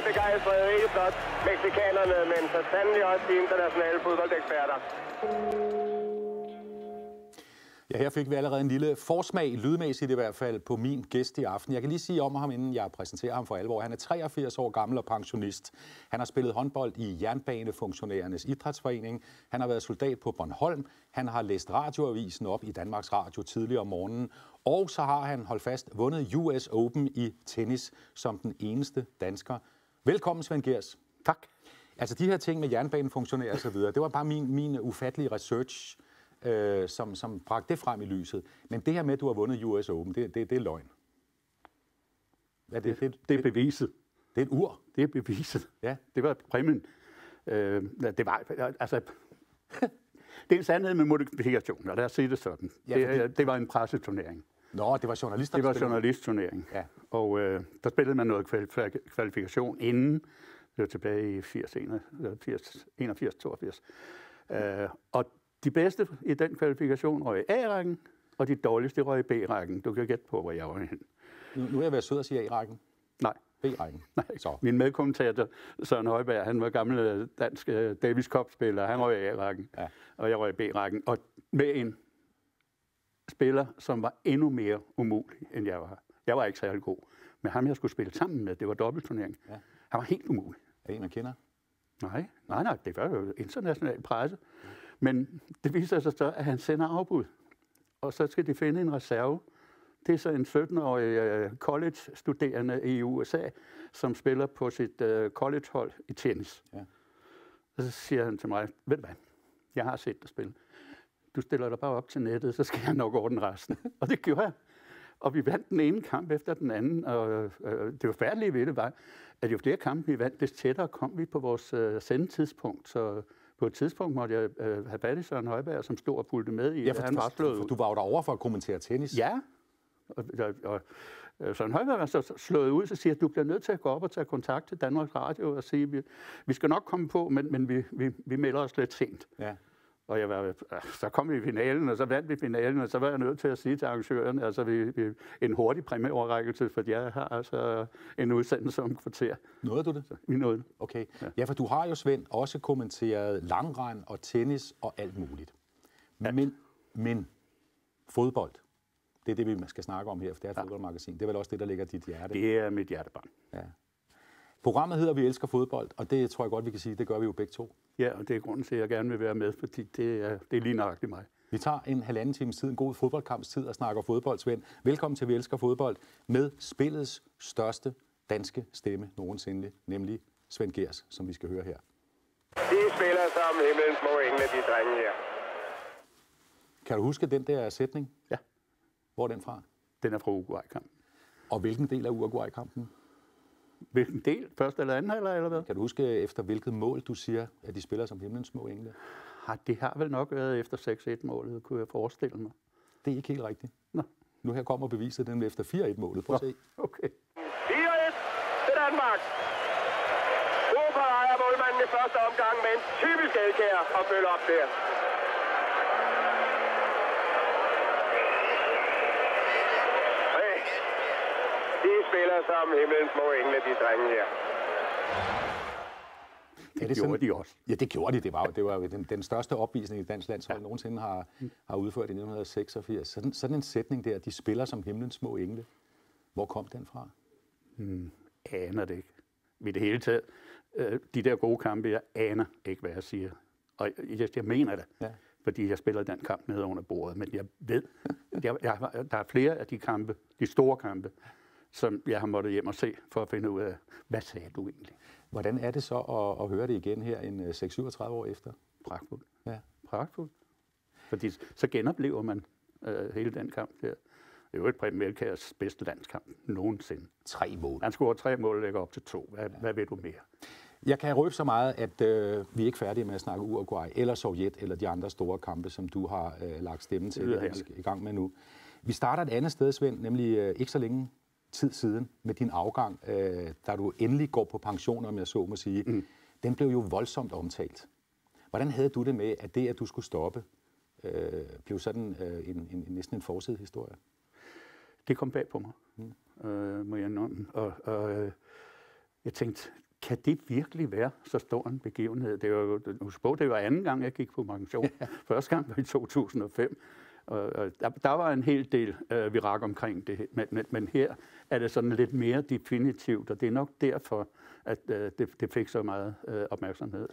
er begejstrede ikke blot mexikanerne, men så sandelig også de internationale fodboldeksperter. Ja, her fik vi allerede en lille forsmag, lydmæssigt i hvert fald, på min gæst i aften. Jeg kan lige sige om ham, inden jeg præsenterer ham for alvor. Han er 83 år gammel og pensionist. Han har spillet håndbold i Jernbanefunktionærernes Idrætsforening. Han har været soldat på Bornholm. Han har læst radioavisen op i Danmarks Radio tidligere om morgenen. Og så har han, holdt fast, vundet US Open i tennis som den eneste dansker. Velkommen, Svend Gers. Tak. Altså de her ting med jernbanefunktionærer og så videre, det var bare min, min ufattelige research, øh, som, som bragte det frem i lyset. Men det her med, at du har vundet US Open, det, det, det er løgn. Hvad det, det, det er beviset. Det er et ur. Det er beviset. Ja. Det var præmien. Øh, det var, altså, det er en sandhed med modifikation, og lad os sige det sådan. Ja, det, fordi- det var en presseturnering. Nå, det var journalister, Det var journalistturnering. Ja. Og øh, der spillede man noget kvalif- kvalifikation inden. Det var tilbage i 80, 81, 81 82. Øh, og de bedste i den kvalifikation røg i A-rækken, og de dårligste røg i B-rækken. Du kan gætte på, hvor jeg var hen. Nu, nu er jeg været sød at sige A-rækken. Nej, B-rækken. nej. Så. Min medkommentator Søren Højberg, han var gammel øh, dansk øh, Davis Cup-spiller. Han røg i A-rækken, Ja. og jeg røg i B-rækken. Og med en spiller, som var endnu mere umulig, end jeg var. Jeg var ikke særlig god. Men ham, jeg skulle spille sammen med, det var dobbeltturnering. Ja. Han var helt umulig. Er det en, man kender? Nej, nej, nej, det var jo international presse. Men det viser sig så, at han sender afbud. Og så skal de finde en reserve. Det er så en 17-årig øh, college-studerende i USA, som spiller på sit øh, collegehold i tennis. Ja. Og så siger han til mig, ved du hvad, jeg har set dig spille. Du stiller dig bare op til nettet, så skal jeg nok ordne resten. og det gjorde jeg. Og vi vandt den ene kamp efter den anden, og øh, det var færdelige ved det var, at jo flere kampe vi vandt, des tættere kom vi på vores øh, sendetidspunkt. Så på et tidspunkt måtte jeg øh, have fat i Søren Højberg, som stod og fulgte med i, Ja, at for, han var for, slået for, ud. du var jo derovre for at kommentere tennis. Ja. Og, og, og øh, Søren Højberg var så slået ud, så siger at du bliver nødt til at gå op og tage kontakt til Danmarks Radio og sige, vi, vi skal nok komme på, men, men vi, vi, vi melder os lidt sent. ja. Og jeg var, så kom vi i finalen, og så vandt vi finalen, og så var jeg nødt til at sige til arrangøren, altså vi, vi, en hurtig præmieoverrækkelse, for jeg har altså en udsendelse om kvarter. Nåede du det? Vi nåede. Okay. Ja. ja, for du har jo, Svend, også kommenteret langrend og tennis og alt muligt. Ja. Men, men fodbold, det er det, vi skal snakke om her, for det er et ja. fodboldmagasin. Det er vel også det, der ligger dit hjerte. Det er mit hjertebarn. Ja. Programmet hedder Vi elsker fodbold, og det tror jeg godt, vi kan sige, det gør vi jo begge to. Ja, og det er grunden til, at jeg gerne vil være med, fordi det er, det er lige nøjagtigt mig. Vi tager en halvanden times tid, en god fodboldkamps tid og snakker fodbold, Svend. Velkommen til Vi elsker fodbold med spillets største danske stemme nogensinde, nemlig Svend Gers, som vi skal høre her. De spiller som himlens små engle, de drenge her. Kan du huske den der sætning? Ja, Hvor er den fra? den er fra Uruguay-kampen. Og hvilken del af Uruguay-kampen? Hvilken del? Første eller anden halvleg, eller hvad? Kan du huske efter hvilket mål du siger, at de spiller som himlens små engle? Har, det har vel nok været efter 6-1-målet, kunne jeg forestille mig. Det er ikke helt rigtigt. Nå, Nu her kommer beviset, den efter 4-1-målet. Prøv at se. okay. 4-1 til Danmark. God parade af målmanden i første omgang med en typisk elkær og følge op der. Hey. De spiller som himlens små engle, de drenge her. Er Det gjorde de også. Ja, det gjorde de. Det var, det var den, den største opvisning, i dansk landshold ja. nogensinde har, har udført i 1986. Sådan, sådan en sætning der, de spiller som himlens små engle. Hvor kom den fra? aner det ikke. I det hele taget, øh, de der gode kampe, jeg aner ikke, hvad jeg siger. Og jeg, jeg mener det, Ja. fordi jeg spiller den kamp nede under bordet. Men jeg ved, jeg, jeg, der er flere af de kampe, de store kampe, som jeg har måttet hjem og se, for at finde ud af, hvad sagde du egentlig? Hvordan er det så at, at høre det igen her en øh, 6-37 år efter? Pragtfuldt. Ja. Pragtfuldt. Fordi så genoplever man øh, hele den kamp der. Det er jo et Preben Melkærs bedste landskamp nogensinde. Tre mål. Han scorer tre mål og lægger op til to. Hvad, ja. hvad ved du mere? Jeg kan røbe så meget, at øh, vi er ikke færdige med at snakke Uruguay, eller Sovjet, eller de andre store kampe, som du har øh, lagt stemme til, vi herligt. i gang med nu. Vi starter et andet sted, Svend, nemlig øh, ikke så længe tid siden med din afgang, øh, da du endelig går på pension, om jeg så må sige. Mm. Den blev jo voldsomt omtalt. Hvordan havde du det med, at det, at du skulle stoppe, øh, blev sådan øh, en, en, en, næsten en forsidehistorie? Det kom bag på mig, mm. øh, må jeg indrømme. Og, og, øh, jeg tænkte, kan det virkelig være så stor en begivenhed? Det var husk på, det var anden gang, jeg gik på pension. Første gang var i 2005. Og, der, der var en hel del øh, virak omkring det, men, men, men her er det sådan lidt mere definitivt, og det er nok derfor, at øh, det, det fik så meget øh, opmærksomhed.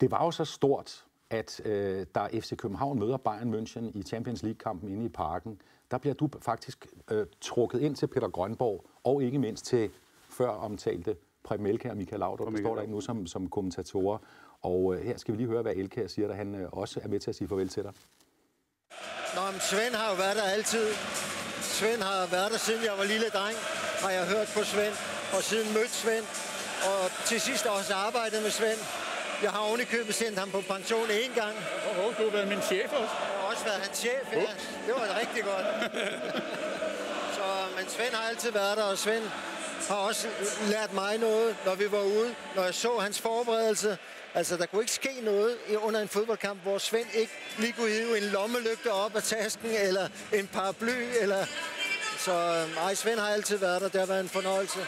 Det var jo så stort, at øh, da FC København møder Bayern München i Champions League-kampen inde i parken, der bliver du faktisk øh, trukket ind til Peter Grønborg, og ikke mindst til før omtalte Preben Elkær og Michael Laudrup, der står der nu som, som kommentatorer. Og øh, her skal vi lige høre, hvad Elkær siger, da han øh, også er med til at sige farvel til dig. Nå, men Svend har jo været der altid. Svend har været der, siden jeg var lille dreng, har jeg hørt på Svend, og siden mødt Svend, og til sidst også arbejdet med Svend. Jeg har ovenikøbet sendt ham på pension én gang. Åh, oh, du har været min chef også. Jeg har også været hans chef, ja. Det var rigtig godt. Så, men Svend har altid været der, og Svend har også lært mig noget, når vi var ude. Når jeg så hans forberedelse, Altså, der kunne ikke ske noget under en fodboldkamp, hvor Svend ikke lige kunne hive en lommelygte op af tasken, eller en paraply, eller... Så ej, Svend har altid været der. Det har været en fornøjelse.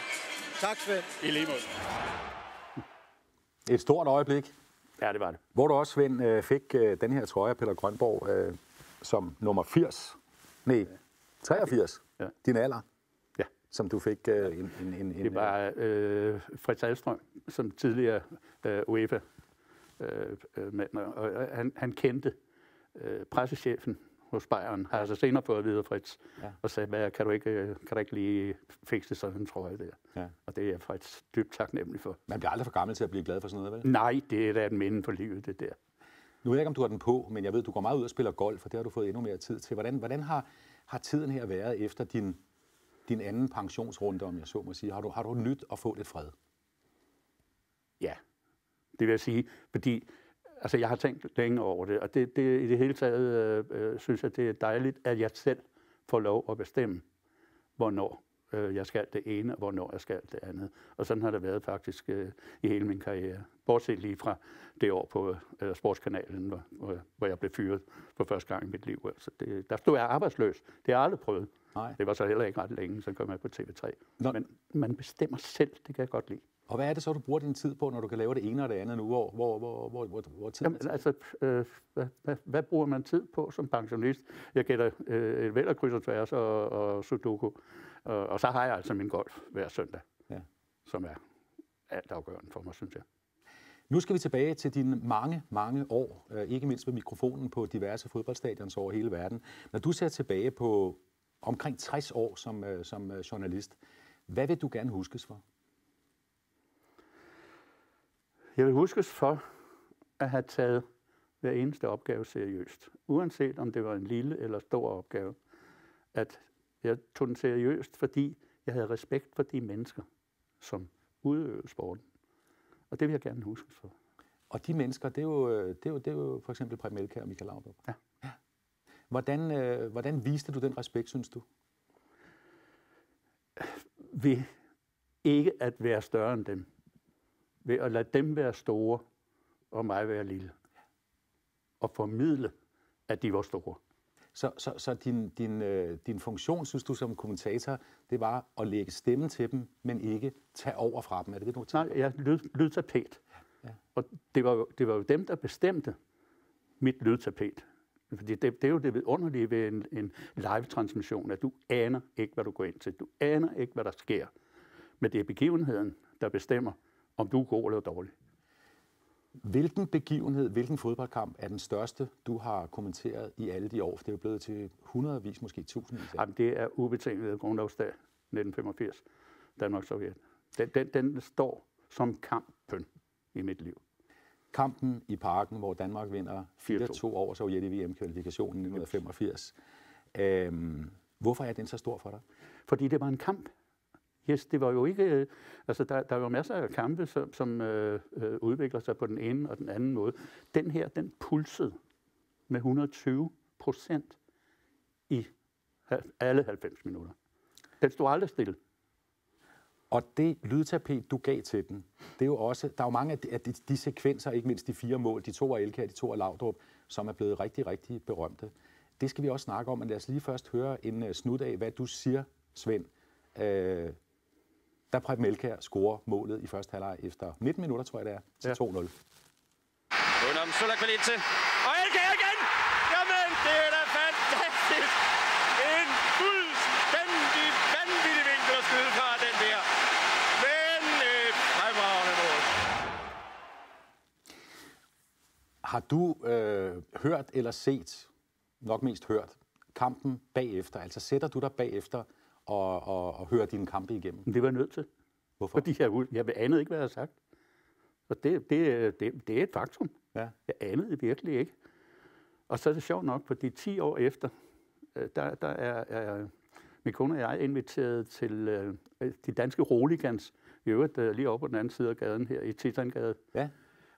Tak, Svend. I lige måde. Et stort øjeblik, Ja, det var det. hvor du også, Svend, øh, fik øh, den her trøje af Peter Grønborg øh, som nummer 80. Nej, 83. Ja. Din alder, Ja. som du fik øh, en, en, en, en Det var øh, Fritz Alstrøm, som tidligere øh, UEFA øh, øh, mand, og han, han kendte øh, pressechefen hos Bayern, har altså senere fået at vide Fritz, Ja. og sagde, hvad, kan, du ikke, øh, kan du ikke lige fikse sådan en trøje der? Ja. Og det er jeg Fritz dybt taknemmelig for. Man bliver aldrig for gammel til at blive glad for sådan noget, vel? Nej, det er da et minde for livet, det der. Nu ved jeg ikke, om du har den på, men jeg ved, du går meget ud og spiller golf, og det har du fået endnu mere tid til. Hvordan, hvordan har, har tiden her været efter din, din anden pensionsrunde, om jeg så må sige? Har du, har du nyt at få lidt fred? Ja, det vil jeg sige, fordi altså, jeg har tænkt længe over det, og det, det, i det hele taget øh, øh, synes jeg, det er dejligt, at jeg selv får lov at bestemme, hvornår øh, jeg skal det ene, og hvornår jeg skal det andet. Og sådan har det været faktisk øh, i hele min karriere. Bortset lige fra det år på øh, Sportskanalen, hvor, hvor, hvor jeg blev fyret for første gang i mit liv. Altså det, der stod jeg arbejdsløs. Det har jeg aldrig prøvet. Nej. Det var så heller ikke ret længe, så kom jeg på TV3. Nå. Men man bestemmer selv, det kan jeg godt lide. Og hvad er det så, du bruger din tid på, når du kan lave det ene og det andet nu? Hvor, hvor, hvor, hvor, hvor, hvor tiden Jamen, altså, øh, hvad, hvad, hvad bruger man tid på som pensionist? Jeg gætter øh, et væld af kryds og tværs og, og sudoku. Og, og så har jeg altså min golf hver søndag, Ja. som er alt afgørende for mig, synes jeg. Nu skal vi tilbage til dine mange, mange år, øh, ikke mindst med mikrofonen på diverse fodboldstadions over hele verden. Når du ser tilbage på omkring 60 år som, øh, som øh, journalist, hvad vil du gerne huskes for? Jeg vil huskes for at have taget hver eneste opgave seriøst. Uanset om det var en lille eller stor opgave. At jeg tog den seriøst, fordi jeg havde respekt for de mennesker, som udøvede sporten. Og det vil jeg gerne huskes for. Og de mennesker, det er jo, det er jo, det er jo for eksempel Preben Elkjær og Michael Laudrup. Ja. Hvordan, øh, hvordan viste du den respekt, synes du? ved ikke at være større end dem. Ved at lade dem være store, og mig være lille. Og formidle, at de var store. Så, så, så din, din, øh, din funktion, synes du som kommentator, det var at lægge stemmen til dem, men ikke tage over fra dem. Er det det, du Nej, jeg lyd, lydtapet. Ja. Og det var, jo, det var jo dem, der bestemte mit lydtapet. Fordi det, det er jo det vidunderlige ved en, en live-transmission, at du aner ikke, hvad du går ind til. Du aner ikke, hvad der sker. Men det er begivenheden, der bestemmer, om du er god eller dårlig. Hvilken begivenhed, hvilken fodboldkamp er den største, du har kommenteret i alle de år? For det er jo blevet til hundredvis, måske tusindvis. Jamen, det er ubetinget grundlovsdag 1985, Danmark-Sovjet. Den, den, den står som kampen i mit liv. Kampen i parken, hvor Danmark vinder 4-2 4-2. over Sovjet i VM-kvalifikationen i 1985. Øhm, hvorfor er den så stor for dig? Fordi det var en kamp hest. det var jo ikke... øh, Altså, der, der var masser af kampe, som, som øh, øh, udvikler sig på den ene og den anden måde. Den her, den pulsede med 120 procent i alle 90 minutter. Den stod aldrig stille. Og det lydtapet, du gav til den, det er jo også, der er jo mange af de, af de, de sekvenser, ikke mindst de fire mål, de to af Elkær, de to af Laudrup, som er blevet rigtig, rigtig berømte. Det skal vi også snakke om, men lad os lige først høre en øh, uh, snud af, hvad du siger, Svend, øh, der Preben Elkær scorer målet i første halvleg efter 19 minutter, tror jeg det er, til Ja. 2-0. Udenom Sulakvalite. Og Elkjær igen! Jamen, det er da fantastisk! En fuldstændig vanvittig vinkel at skyde fra den der. Men et fremragende mål. Har du øh, hørt eller set, nok mest hørt, kampen bagefter? Altså sætter du dig bagefter og, og, og hører dine kampe igennem? Men det var jeg nødt til. Hvorfor? Fordi jeg, jeg anede ikke, hvad jeg havde sagt. Og det, det, det, det er et faktum. Ja. Jeg anede det virkelig ikke. Og så er det sjovt nok, fordi 10 år efter, øh, der, der er, er min kone og jeg inviteret til øh, de danske roligans, i øvrigt øh, lige over på den anden side af gaden her i Titangade, Ja.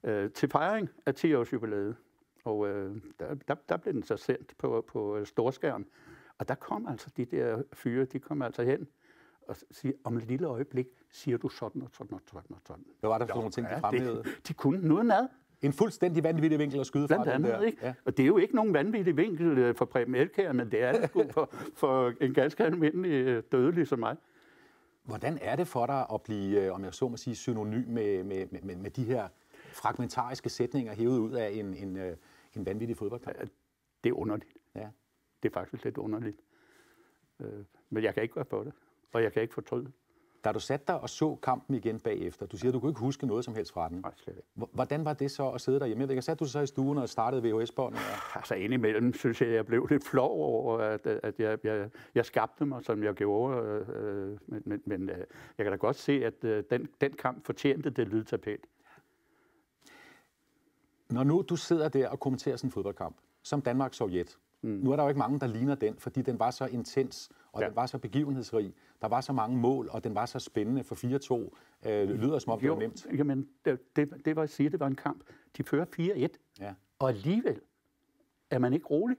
øh, til fejring af 10 års jubilæet. Og øh, der, der, der blev den så sendt på, på øh, storskærm. Og der kom altså de der fyre, de kom altså hen og siger, om et lille øjeblik siger du sådan og sådan og sådan og sådan. Hvad var det for nogle ting, de fremhævede? det, de kunne noget ad, En fuldstændig vanvittig vinkel at skyde fra. blandt den andet. der. Ikke? Ja. Og det er jo ikke nogen vanvittig vinkel øh, for Preben Elkær, men det er det sgu for, for en ganske almindelig øh, dødelig som mig. Hvordan er det for dig at blive, øh, om jeg så må sige, synonym med, med, med, med, de her fragmentariske sætninger hævet ud af en, en, en vanvittig fodboldkamp? Det er underligt. Det er faktisk lidt underligt. Øh, men jeg kan ikke gøre for det, og jeg kan ikke fortryde. Da du satte dig og så kampen igen bagefter, du siger, du kunne ikke huske noget som helst fra den. Nej, slet ikke. Hvordan var det så at sidde derhjemme? Jeg ved ikke, satte du så i stuen og startede VHS-båndet? Og... Altså indimellem synes jeg, jeg blev lidt flov over, at, at jeg, jeg, jeg skabte mig, som jeg gjorde. Øh, men men, men øh, jeg kan da godt se, at øh, den, den kamp fortjente det lydtapet. Når nu du sidder der og kommenterer sådan en fodboldkamp, som Danmark-Sovjet, mm. nu er der jo ikke mange, der ligner den, fordi den var så intens, og ja. Den var så begivenhedsrig. Der var så mange mål, og den var så spændende for 4-2. Øh, lyder som om, det var nemt. Jamen, det, det, det var at sige, det var en kamp. De fører 4-1, Ja. og alligevel er man ikke rolig.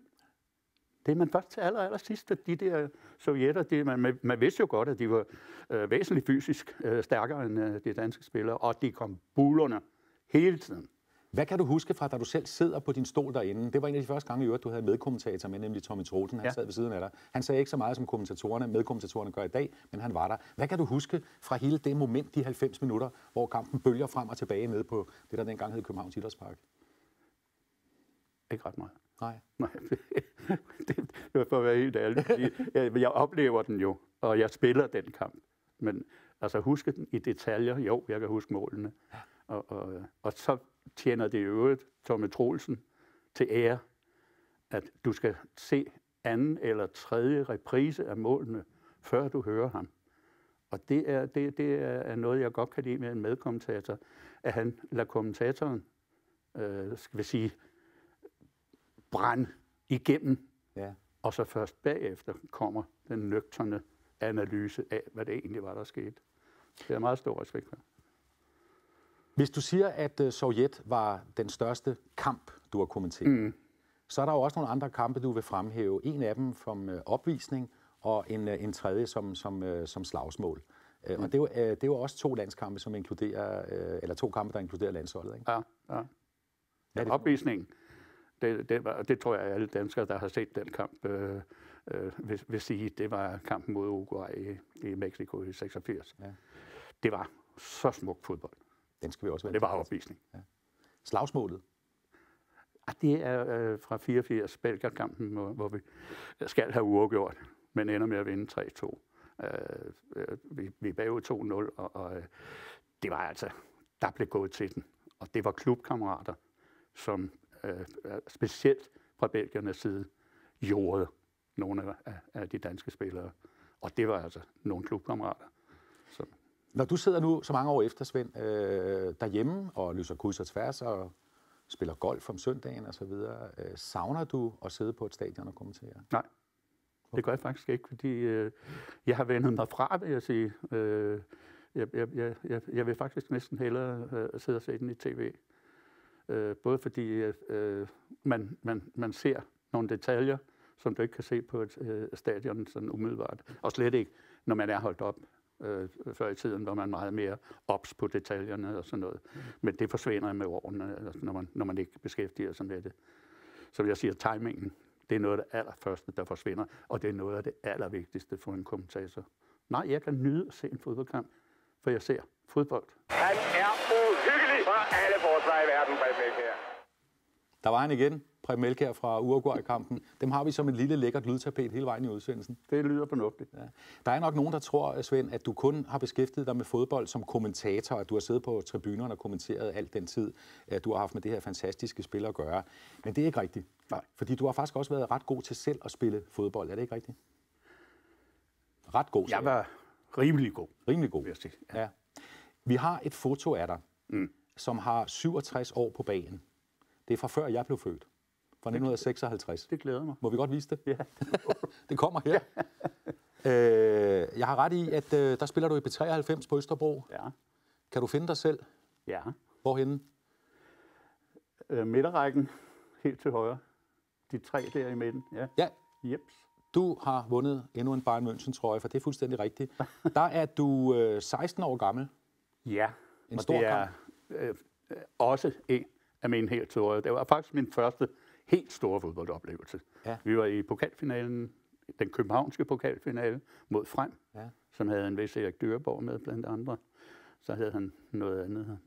Det er man først til aller, aller sidst, at de der sovjetter, det, man, man, vidste jo godt, at de var øh, væsentligt fysisk øh, stærkere end øh, de danske spillere, og de kom bulerne hele tiden. Hvad kan du huske fra, da du selv sidder på din stol derinde? Det var en af de første gange, i øvrigt, du havde medkommentator med, nemlig Tommy Troelsen. Han ja. Sad ved siden af dig. Han sagde ikke så meget, som kommentatorerne, medkommentatorerne gør i dag, men han var der. Hvad kan du huske fra hele det moment, de 90 minutter, hvor kampen bølger frem og tilbage ned på det, der dengang hed Københavns Idrætspark? Ikke ret meget. Nej. Nej, det, det var for at være helt ærlig. fordi Jeg, jeg oplever den jo, og jeg spiller den kamp. Men altså huske den i detaljer, jo, jeg kan huske målene. Og, og, og så tjener det i øvrigt Tomme Troelsen til ære, at du skal se anden eller tredje reprise af målene, før du hører ham. Og det er, det, det er noget, jeg godt kan lide med en medkommentator, at han lader kommentatoren, øh, skal vi sige, brænde igennem, Ja. og så først bagefter kommer den nøgterne analyse af, hvad det egentlig var, der skete. Det er meget stor respekt for. Hvis du siger, at øh, Sovjet var den største kamp, du har kommenteret, mm. så er der jo også nogle andre kampe, du vil fremhæve. En af dem som øh, opvisning, og en, øh, en tredje som, som, som slagsmål. Mm. Og det er, jo, det er jo også to landskampe, som inkluderer, eller to kampe, der inkluderer landsholdet. Ikke? Ja, ja. Er det Opvisningen, det, det, var, det tror jeg, alle danskere, der har set den kamp, øh, øh, vil, vil sige, det var kampen mod Uruguay i, i Mexico i 86. Ja. Det var så smuk fodbold. Den skal vi også være Det var opvisning. Slagsmålet. Ah, det er øh, fra 84 Belgierkampen, hvor, hvor vi skal have uafgjort, men ender med at vinde 3-2. Øh, øh, vi, vi er bagud 2-0, og, og øh, det var altså, der blev gået til den. Og det var klubkammerater, som øh, øh, specielt fra Belgiernes side jordede nogle af, af, af de danske spillere. Og det var altså nogle klubkammerater. Så, når du sidder nu så mange år efter, Svend, øh, derhjemme og lyser kryds og tværs og spiller golf om søndagen osv., øh, savner du at sidde på et stadion og kommentere? Nej, det gør jeg faktisk ikke, fordi øh, jeg har vendet mig fra, vil jeg sige. Øh, jeg, jeg, jeg, jeg, jeg vil faktisk næsten hellere øh, sidde og se den i tv. Øh, både fordi øh, man, man, man ser nogle detaljer, som du ikke kan se på et øh, stadion sådan umiddelbart. Og slet ikke, når man er holdt op. Øh, før i tiden var man meget mere ops på detaljerne og sådan noget. Men det forsvinder med årene, altså, når, man, når man ikke beskæftiger sig med det. Så jeg siger, timingen, det er noget af det allerførste, der forsvinder, og det er noget af det allervigtigste for en kommentator. Nej, jeg kan nyde at se en fodboldkamp, for jeg ser fodbold. Han er uhyggelig for alle forsvar i verden, Brett her. Der var han igen, Preben Melkær fra Uruguay-kampen. Dem har vi som et lille lækkert lydtapet hele vejen i udsendelsen. Det lyder fornuftigt. Ja. Der er nok nogen, der tror, Svend, at du kun har beskæftiget dig med fodbold som kommentator, at du har siddet på tribunerne og kommenteret alt den tid, at du har haft med det her fantastiske spil at gøre. Men det er ikke rigtigt. Nej. Fordi du har faktisk også været ret god til selv at spille fodbold. Er det ikke rigtigt? Ret god. Jeg var rimelig god. Rimelig god. sige. Ja. Vi har et foto af dig, mm. som har 67 år på bagen. Det er fra før jeg blev født. Fra 1956. Det glæder mig. Må vi godt vise det? Ja. Det kommer her. øh, jeg har ret i, at øh, der spiller du i B93 på Østerbro. Ja. Kan du finde dig selv? Ja. Hvorhenne? Øh, midterrækken helt til højre. De tre der i midten. Ja. Ja, Jeps. du har vundet endnu en Bayern München trøje, for det er fuldstændig rigtigt. Der er du øh, 16 år gammel. Ja. En og stor det er øh, øh, også en af mine helt store. Det var faktisk min første helt store fodboldoplevelse. Ja. Vi var i pokalfinalen, den københavnske pokalfinale mod Frem, Ja. som havde en vis Erik Dyrborg med blandt andre. Så havde han noget andet.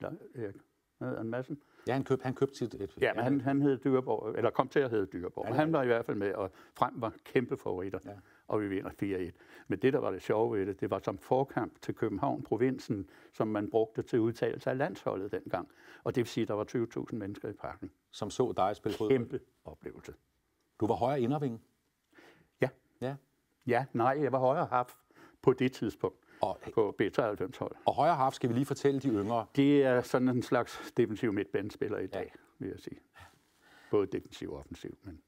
Noget, Erik, han, Madsen? Ja, han købte, han købte sit... Et, Ja, men han, han hed Dyrborg, eller kom til at hedde Dyrborg. Ja, han var i hvert fald med, og Frem var kæmpe favoritter. Ja. Ja. Og vi vinder 4-1. Men det, der var det sjove ved det, det var som forkamp til København, provinsen, som man brugte til udtalelse af landsholdet dengang. Og det vil sige, at der var 20.000 mennesker i parken. som så dig spille fodbold. Kæmpe oplevelse. Du var højre inderving. Ja. Ja. Ja, nej, jeg var højre half på det tidspunkt Og, på B93-hold. og højre half skal vi lige fortælle de yngre. Det er sådan en slags defensiv midtbanespiller i dag, vil jeg sige. Både defensiv og offensiv. Men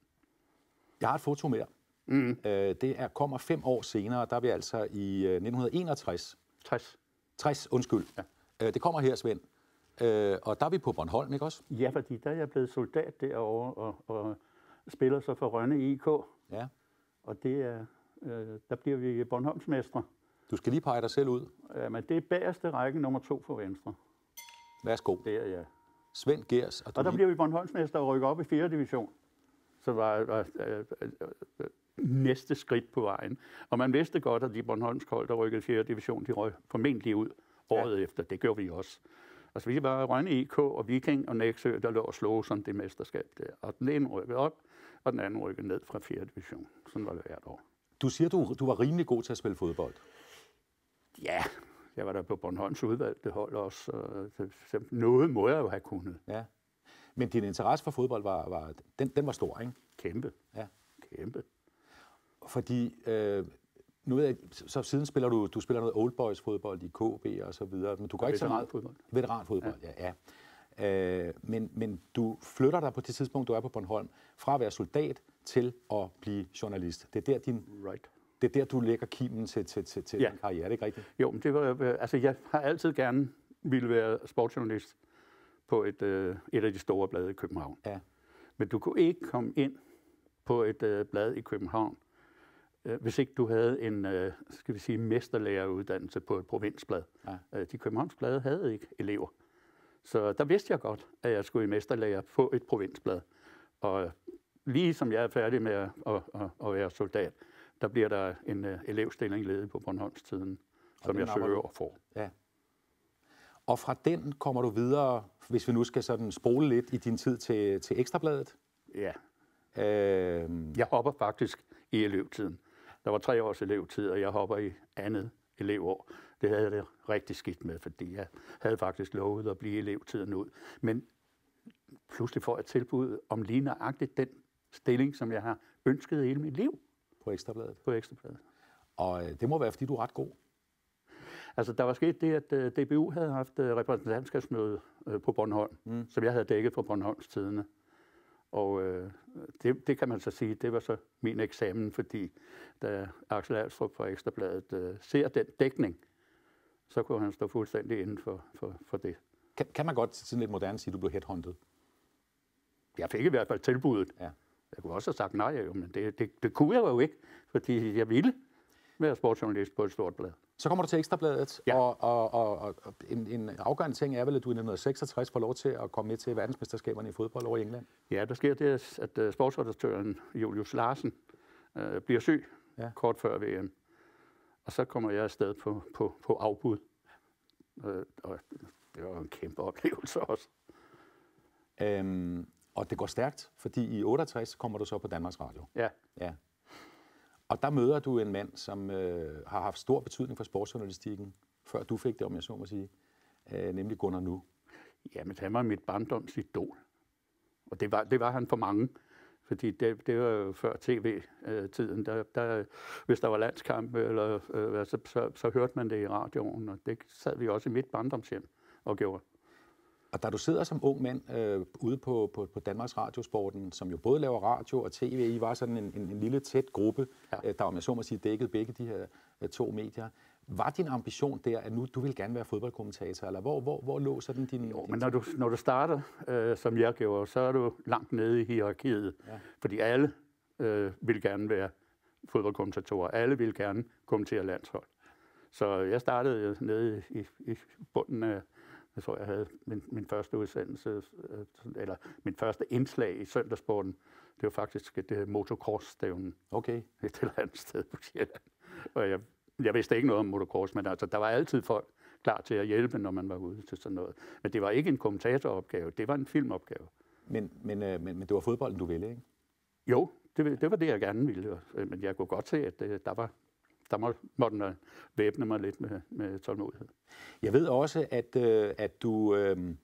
Jeg har et foto mere. Mm. Øh, det er, kommer fem år senere. Der er vi altså i øh, 1961. 60. 60, undskyld. Ja. Øh, det kommer her, Svend. Øh, og der er vi på Bornholm, ikke også? Ja, fordi der er jeg blevet soldat derovre og, og spiller så for Rønne IK. Ja. Og det er, øh, der bliver vi Bornholmsmestre. Du skal lige pege dig selv ud. Øh, men det er bagerste række nummer to for Venstre. Værsgo. Det er jeg. Svend Gers. Og, du Og der lige- bliver vi Bornholmsmestre og rykker op i 4. division. Så var, var øh, øh, øh, næste skridt på vejen. Og man vidste godt, at de Bornholmske hold, der rykkede i 4. division, de røg formentlig ud året ja. efter. Det gjorde vi også. Altså vi var Rønne IK og Viking og Næksø, der lå og slog som det mesterskab der. Og den ene rykkede op, og den anden rykkede ned fra 4. division. Sådan var det hvert år. Du siger, du, du var rimelig god til at spille fodbold. Ja, jeg var der på Bornholms udvalgte hold også. Og noget må jeg jo have kunnet. Ja. Men din interesse for fodbold var, var den, den var stor, ikke? Kæmpe. Ja. Kæmpe. Fordi øh, nu ved jeg, så siden spiller du, du spiller noget old boys fodbold i KB og så videre, men du går ikke så meget Veteranfodbold. veteranfodbold, ja. ja. Øh, men, men du flytter dig på det tidspunkt, du er på Bornholm, fra at være soldat til at blive journalist. Det er der, din, Right. det er der du lægger kimen til, til, til, til Ja. din karriere, er det ikke rigtigt? Jo, men det var, altså jeg har altid gerne ville være sportsjournalist på et, øh, et af de store blade i København. Ja. Men du kunne ikke komme ind på et øh, blad i København, hvis ikke du havde en, øh, skal vi sige, mesterlæreruddannelse på et provinsblad. Ja. Øh, de københavnske blade havde ikke elever. Så der vidste jeg godt, at jeg skulle i mesterlærer på et provinsblad. Og lige som jeg er færdig med at, at, at, at være soldat, der bliver der en uh, elevstilling ledig på Bornholmstiden, som jeg søger og får. Ja. Og fra den kommer du videre, hvis vi nu skal sådan spole lidt i din tid til, til Ekstrabladet. Ja, Øh, jeg hopper faktisk i elevtiden. Der var tre års elevtid, og jeg hopper i andet elevår. Det havde jeg det rigtig skidt med, fordi jeg havde faktisk lovet at blive elevtiden ud. Men pludselig får jeg tilbud om lige nøjagtigt den stilling, som jeg har ønsket hele mit liv på Ekstrabladet. på Ekstrabladet. Og øh, det må være, fordi du er ret god. Altså, der var sket det, at uh, DBU havde haft uh, repræsentantskabsmøde på Bornholm, mm. som jeg havde dækket for Bornholms Tidene. Og uh, det, det kan man så sige, det var så min eksamen, fordi da Axel Alstrup fra Ekstrabladet uh, ser den dækning, så kunne han stå fuldstændig inden for, for, for det. Kan, kan man godt sådan lidt moderne sige, at du blev headhunted? Jeg fik i hvert fald tilbuddet. Ja. Jeg kunne også have sagt nej, jo, men det, det, det kunne jeg jo ikke, fordi jeg ville være sportsjournalist på et stort blad. Så kommer du til Ekstrabladet, Ja. og, og, og, og en, en afgørende ting er vel, at du i 1966 får lov til at komme med til verdensmesterskaberne i fodbold over i England. Ja, der sker det, at uh, sportsredaktøren Julius Larsen uh, bliver syg ja. kort før VM. Og så kommer jeg afsted på, på, på afbud Øh, og det var en kæmpe oplevelse også. Øhm, og det går stærkt, fordi i 68 kommer du så på Danmarks Radio. Ja. Ja. Og der møder du en mand, som øh, har haft stor betydning for sportsjournalistikken, før du fik det, om jeg så må sige, øh, nemlig Gunnar Nu. Jamen, han var mit barndoms idol. Og det var, det var han for mange. Fordi det, det var jo før tv-tiden. Der, der, hvis der var landskamp, eller, øh, så, så, så hørte man det i radioen, og det sad vi også i mit barndomshjem og gjorde. Og da du sidder som ung mand øh, ude på, på, på Danmarks Radiosporten, som jo både laver radio og tv, I var sådan en, en, en lille tæt gruppe, ja. øh, der om jeg så må sige dækkede begge de her øh, to medier. Var din ambition der, at nu du vil gerne være fodboldkommentator, eller hvor, hvor, hvor lå sådan din... Jo, din men når du, når du starter, øh, som jeg gjorde, så er du langt nede i hierarkiet. Ja. Fordi alle øh, vil gerne være fodboldkommentatorer. Alle vil gerne kommentere landshold. Så jeg startede nede i, i bunden af, jeg tror, jeg havde min, min første udsendelse, øh, eller min første indslag i søndagssporten. Det var faktisk et uh, motocross-stævne. Okay. Et eller andet sted på Sjælland. Og jeg, jeg vidste ikke noget om motocross, men altså, der var altid folk klar til at hjælpe, når man var ude til sådan noget. Men det var ikke en kommentatoropgave, det var en filmopgave. Men, men, øh, men, men det var fodbolden, du ville, ikke? Jo, det, det var det, jeg gerne ville. Men jeg kunne godt se, at øh, der var der må, måtte man væbne mig lidt med, med tålmodighed. Jeg ved også, at, øh, at du, øh,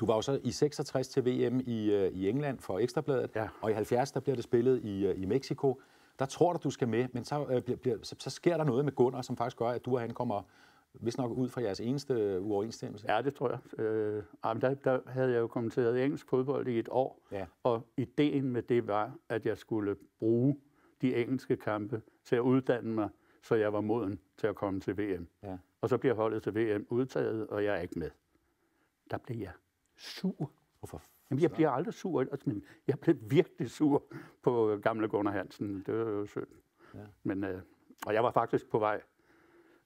du var jo så i 66 til VM i, øh, i England for Ekstrabladet, Ja. og i 70 der bliver det spillet i, øh, i Mexico. Der tror du, du skal med, men så, øh, bliver, bliver, så, så sker der noget med Gunnar, som faktisk gør, at du og han kommer hvis nok ud fra jeres eneste uoverensstemmelse. Ja, det tror jeg. Øh, der, der havde jeg jo kommenteret engelsk fodbold i et år, Ja. og ideen med det var, at jeg skulle bruge de engelske kampe til at uddanne mig, så jeg var moden til at komme til VM. Ja. Og så bliver holdet til VM udtaget, og jeg er ikke med. Der blev jeg sur. Hvorfor? Jamen, jeg bliver aldrig sur, altså, jeg blev virkelig sur på gamle Gunnar Hansen. Det var jo synd. Ja. Men, øh, og jeg var faktisk på vej,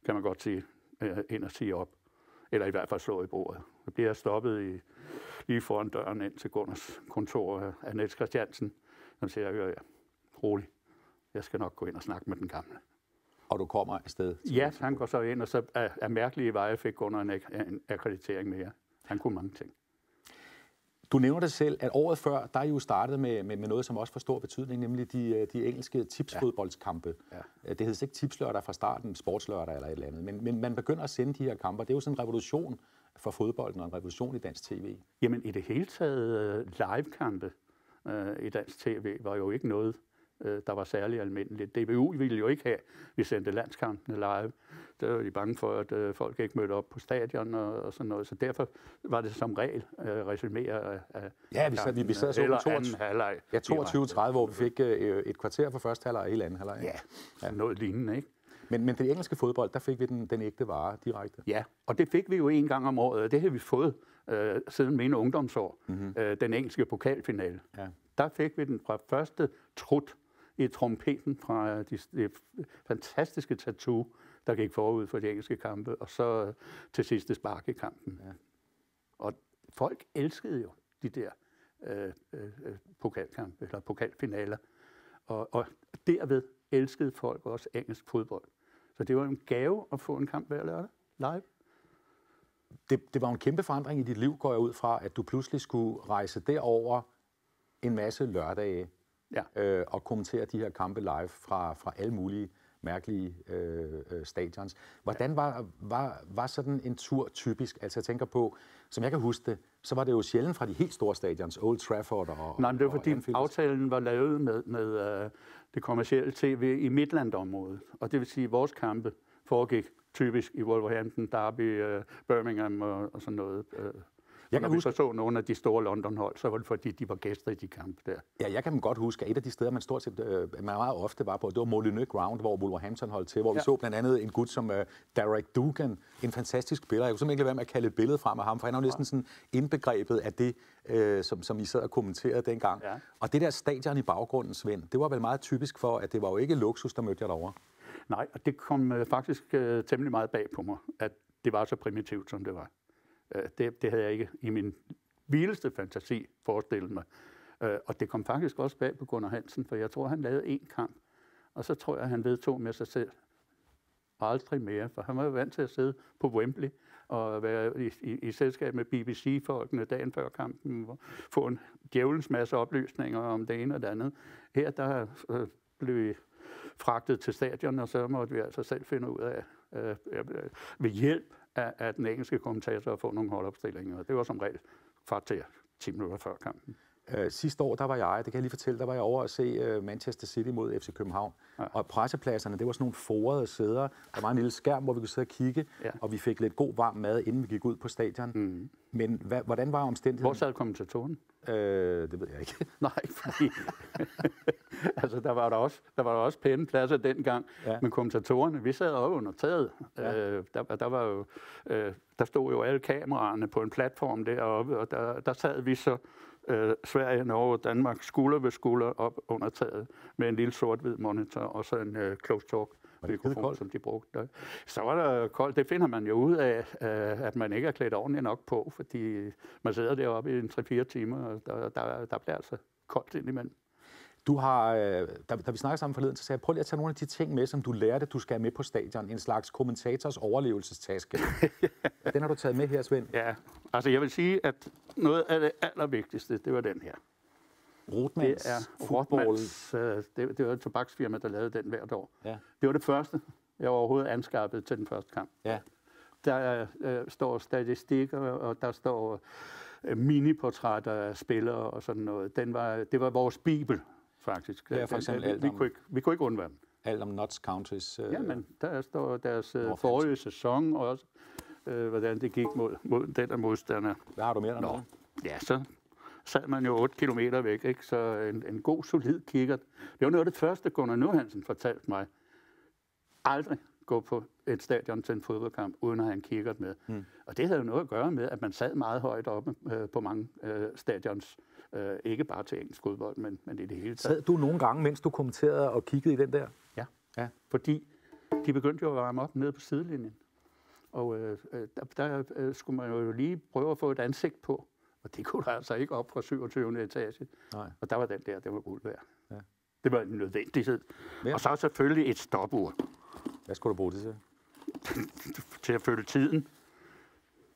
kan man godt sige, øh, ind og sige op. Eller i hvert fald slå i bordet. Så bliver jeg stoppet i, lige foran døren ind til Gunnars kontor af- Niels Christiansen. Så siger jeg, ja, rolig. Jeg skal nok gå ind og snakke med den gamle. Og du kommer afsted. Ja, han går så ind, og så af, af mærkelige veje fik Gunnar en, ak- en akkreditering mere. Han kunne mange ting. Du nævner det selv, at året før, der er I jo startet med, med, med noget, som også får stor betydning, nemlig de, øh, de engelske tipsfodboldskampe. Ja. Øh, Det hed ikke tipslørdag fra starten, sportslørdag eller et eller andet, men, men man begynder at sende de her kamper. Det er jo sådan en revolution for fodbolden og en revolution i dansk tv. Jamen i det hele taget øh, live-kampe øh, i dansk tv var jo ikke noget, øh, der var særlig almindeligt. DBU ville jo ikke have, vi sendte landskampene live. Der var de bange for, at øh, folk ikke mødte op på stadion og, og sådan noget. Så derfor var det som regel øh, resumeret af, Ja, vi sad- vi- vi sad så eller på 22 anden halvleg. Ja, 22-30, hvor vi fik øh, et kvarter for første halvleg og hele anden halvleg. Ja, ja, noget lignende, ikke? Men, men den engelske fodbold, der fik vi den, den ægte vare direkte. Ja, og det fik vi jo en gang om året, og det har vi fået øh, siden mine ungdomsår. Mm-hmm. Øh, den engelske pokalfinale. Ja. Der fik vi den fra første trut i trompeten fra øh, de, de fantastiske tattoo, der gik forud for de engelske kampe, og så øh, til sidste spark i kampen. Ja. Og folk elskede jo de der øh, øh, øh, pokalkampe, eller pokalfinaler. Og, og derved elskede folk også engelsk fodbold. Så det var en gave at få en kamp hver lørdag live. Det, det var en kæmpe forandring i dit liv, går jeg ud fra, at du pludselig skulle rejse derover en masse lørdage Ja. øh, og kommentere de her kampe live fra, fra alle mulige mærkelige øh, øh, stadions. Hvordan var, var, var sådan en tur typisk? Altså jeg tænker på, som jeg kan huske det, så var det jo sjældent fra de helt store stadions, Old Trafford og Nej, men det var fordi Anfield. aftalen var lavet med, med uh, det kommercielle tv i Midlandområdet. Og det vil sige, at vores kampe foregik typisk i Wolverhampton, Derby, uh, Birmingham og, og sådan noget. Uh, Jeg når kan vi huske- så så nogle af de store London-hold, så var det fordi, de var gæster i de kampe der. Ja, jeg kan godt huske, at et af de steder, man stort set øh, man meget ofte var på, det var Molineux Ground, hvor Wolverhampton holdt til, hvor ja. vi så blandt andet en gut som øh, Derek Dugan, en fantastisk spiller. Jeg kunne simpelthen ikke lade være med at kalde et billede frem af ham, for han er jo næsten sådan indbegrebet af det, øh, som, som I sad og kommenterede dengang. Ja. Og det der stadion i baggrunden, Svend, det var vel meget typisk for, at det var jo ikke luksus, der mødte jer derovre. Nej, og det kom øh, faktisk øh, temmelig meget bag på mig, at det var så primitivt, som det var. Øh, det, det havde jeg ikke i min vildeste fantasi forestillet mig. Øh, og det kom faktisk også bag på Gunnar Hansen, for jeg tror, han lavede én kamp, og så tror jeg, han vedtog med sig selv, Aldrig mere, for han var jo vant til at sidde på Wembley og være i, i, i selskab med BBC-folkene dagen før kampen, og få en djævelens masse oplysninger om det ene og det andet. Her der øh, blev vi fragtet til stadion, og så måtte vi altså selv finde ud af, øh, øh, ved hjælp af, af den engelske kommentator, at få nogle holdopstillinger. Det var som regel kvarter, 10 minutter før kampen. Øh, sidste år, der var jeg, det kan jeg lige fortælle, der var jeg over at se uh, Manchester City mod FC København. Ja. Og pressepladserne, det var sådan nogle forede sæder. Der var en lille skærm, hvor vi kunne sidde og kigge, ja. og vi fik lidt god varm mad, inden vi gik ud på stadion. Mm. Men hva, hvordan var omstændigheden? Hvor sad kommentatoren? Øh, det ved jeg ikke. Nej, fordi altså, der var der også, der var der også pæne pladser dengang, ja. men kommentatorerne, vi sad oppe under taget. Ja. Øh, der, der, var jo, øh, der stod jo alle kameraerne på en platform deroppe, og der, der sad vi så øh, Sverige, Norge og Danmark skulder ved skulder op under taget med en lille sort-hvid monitor og så en øh, close talk mikrofon, som de brugte. Så var der koldt. Det finder man jo ud af, øh, at man ikke er klædt ordentligt nok på, fordi man sidder deroppe i en 3-4 timer, og der, der, der bliver altså koldt indimellem. Du har, øh, da, da vi snakkede sammen forleden, så sagde jeg, prøv lige at tage nogle af de ting med, som du lærte, du skal have med på stadion. En slags kommentators overlevelsestaske. den har du taget med her, Svend. Ja, altså jeg vil sige, at noget af det allervigtigste, det var den her. Rotmans det er Rotmans, øh, det, det var et tobaksfirma, der lavede den hvert år. Ja. Det var det første, jeg overhovedet anskaffede til den første kamp. Ja. Der øh, står statistikker, og der står øh, miniportrætter af spillere og sådan noget. Den var, det var vores bibel, faktisk. Ja, for eksempel den, vi, vi, kunne ikke, vi kunne ikke undvære den. Alt om Nuts Counties. Øh, ja, men der står deres øh, forrige sæson også, øh, hvordan det gik mod, mod den der modstander. Hvad har du mere dernede? Ja, så sad man jo 8 km væk, ikke? så en, en god, solid kikkert. Det var noget af det første, Gunnar Nuhansen fortalte mig. Aldrig gå på et stadion til en fodboldkamp, uden at have en kikkert med. Mm. Og det havde jo noget at gøre med, at man sad meget højt oppe øh, på mange øh, stadions. Øh, ikke bare til engelsk fodbold, men, men i det hele taget. Sad du nogle gange, mens du kommenterede og kiggede i den der? Ja, ja. fordi de begyndte jo at varme op nede på sidelinjen. Og øh, øh der, der øh, skulle man jo lige prøve at få et ansigt på. Og det kunne der altså ikke op fra 27. etage. Nej. Og der var den der, det var guld værd. Ja. Det var en nødvendighed. Ja. Og så selvfølgelig et stopur. Hvad skulle du bruge det til? til at følge tiden.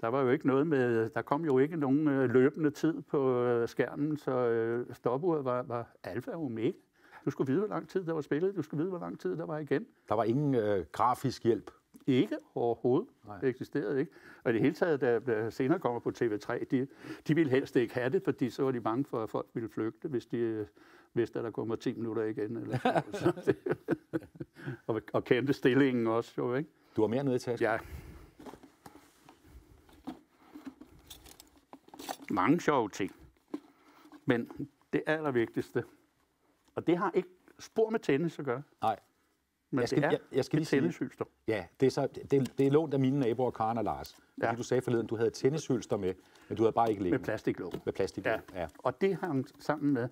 Der var jo ikke noget med, der kom jo ikke nogen øh, løbende tid på øh, skærmen, så øh, stopuret var, var alfa og omega. Du skulle vide, hvor lang tid der var spillet. Du skulle vide, hvor lang tid der var igen. Der var ingen øh, grafisk hjælp? Ikke overhovedet. Nej. Det eksisterede ikke. Og i det hele taget, da, da senere kommer på TV3, de, de ville helst ikke have det, fordi så var de bange for, at folk ville flygte, hvis de vidste, at der kommer 10 minutter igen. Eller så, og, og kendte stillingen også, jo, ikke? Du har mere nede i tasken? Ja. Mange sjove ting. Men det allervigtigste, og det har ikke spor med tennis at gøre. Nej. Men jeg skal, det er jeg, jeg skal lige tennishylster. Ja, det er, så, det, det er lånt af mine naboer, Karen og Lars. Ja. Fordi du sagde forleden, du havde tennishylster med, men du havde bare ikke liggende. Med plastiklåg. Med plastiklåg, ja. ja. Og det hang sammen med,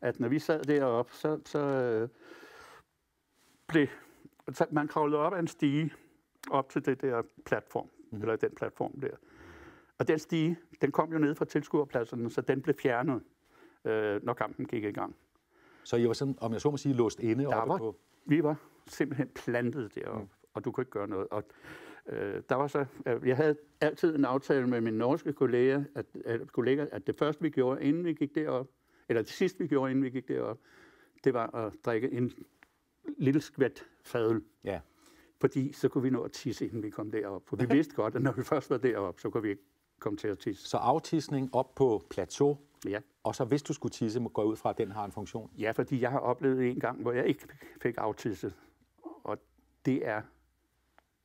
at når vi sad deroppe, så, så øh, blev... Så man kravlede op ad en stige op til det der platform, mm. eller den platform der. Og den stige, den kom jo ned fra tilskuerpladserne, så den blev fjernet, øh, når kampen gik i gang. Så I var sådan, om jeg så må sige, låst inde der oppe var, på... Vi var simpelthen plantet deroppe, mm. og du kunne ikke gøre noget. Og, øh, der var så, øh, jeg havde altid en aftale med min norske kollega, at, at, kollega, at det første vi gjorde, inden vi gik derop, eller det sidste vi gjorde, inden vi gik derop, det var at drikke en lille skvæt fadøl. Ja. Fordi så kunne vi nå at tisse, inden vi kom derop. For vi vidste godt, at når vi først var deroppe, så kunne vi ikke komme til at tisse. Så aftisning op på plateau, ja. og så hvis du skulle tisse, må gå ud fra, at den har en funktion? Ja, fordi jeg har oplevet en gang, hvor jeg ikke fik aftisse. Og det er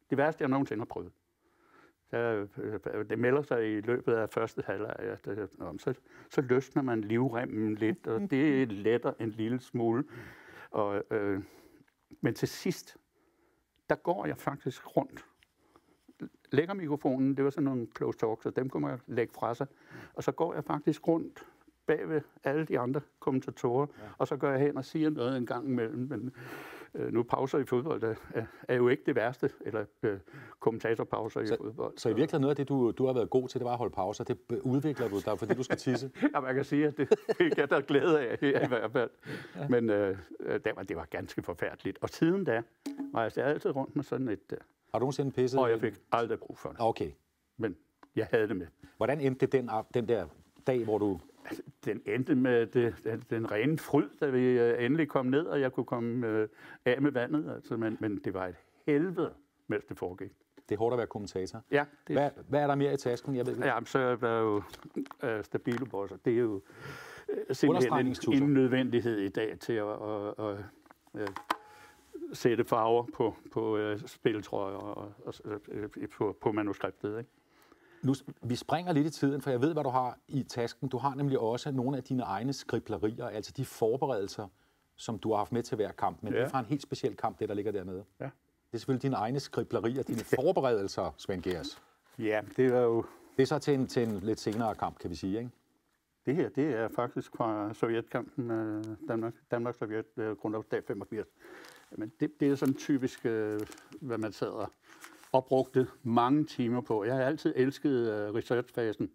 det værste, jeg nogensinde har prøvet. Så, øh, det melder sig i løbet af første halvleg, øh, så, så løsner man livremmen lidt, og det letter en lille smule. Og, øh, men til sidst, der går jeg faktisk rundt. Lægger mikrofonen, det var sådan nogle close talks, så dem kunne man lægge fra sig. Og så går jeg faktisk rundt bag ved alle de andre kommentatorer, ja. og så går jeg hen og siger noget en gang imellem. Men øh, nu pauser i fodbold er, er, jo ikke det værste, eller øh, kommentatorpauser i fodbold. Så i virkeligheden noget af det, du, du har været god til, det var at holde pauser. Det udvikler du dig, fordi du skal tisse. Ja, man kan sige, at det fik jeg der glæde af her i hvert fald. Men øh, øh, det, var, det var ganske forfærdeligt. Og siden da rejste jeg altid rundt med sådan et, øh, Har du nogensinde pisset? og jeg fik aldrig brug for det. Okay. Men jeg havde det med. Hvordan endte det den, den der dag, hvor du... Den endte med det, den, den rene fryd, da vi øh, endelig kom ned, og jeg kunne komme øh, af med vandet. Altså, men, men det var et helvede, mens det foregik. Det er hårdt at være kommentator. Ja, det, Hvad, hvad er der mere i tasken? Jeg ved, ikke. Ja, så er der jo øh, stabile bosser. Det er jo øh, simpelthen en, en nødvendighed i dag til at, at, at, at sætte farver på, på øh, spiltrøjer og, og, øh, på, på manuskriptet. Ikke? Nu, vi springer lidt i tiden, for jeg ved, hvad du har i tasken. Du har nemlig også nogle af dine egne skriblerier, altså de forberedelser, som du har haft med til hver kamp. Men ja. det er fra en helt speciel kamp, det der ligger dernede. Ja. Det er selvfølgelig dine egne skriblerier, dine forberedelser, Svend Gers. Ja, det er jo Det er så til en, til en lidt senere kamp, kan vi sige, ikke? det her, det er faktisk fra Sovjetkampen, øh, Danmark, Danmark-Sovjet, øh, grundlovsdag 85. Men det, det er sådan typisk, øh, hvad man sad og, brugte mange timer på. Jeg har altid elsket øh, researchfasen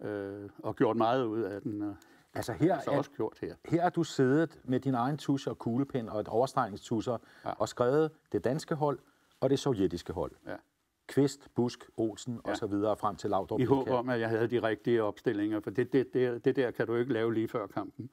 øh, og gjort meget ud af den. Og Altså her så er, også gjort her. her er du siddet med din egen tusser og kuglepen og et overstregningstusser ja. Og skrevet det danske hold og det sovjetiske hold. Ja. Kvist, Busk, Olsen ja. Og så videre frem til Laudrup. I håb om, at jeg havde de rigtige opstillinger, for det, det, det, det der kan du ikke lave lige før kampen.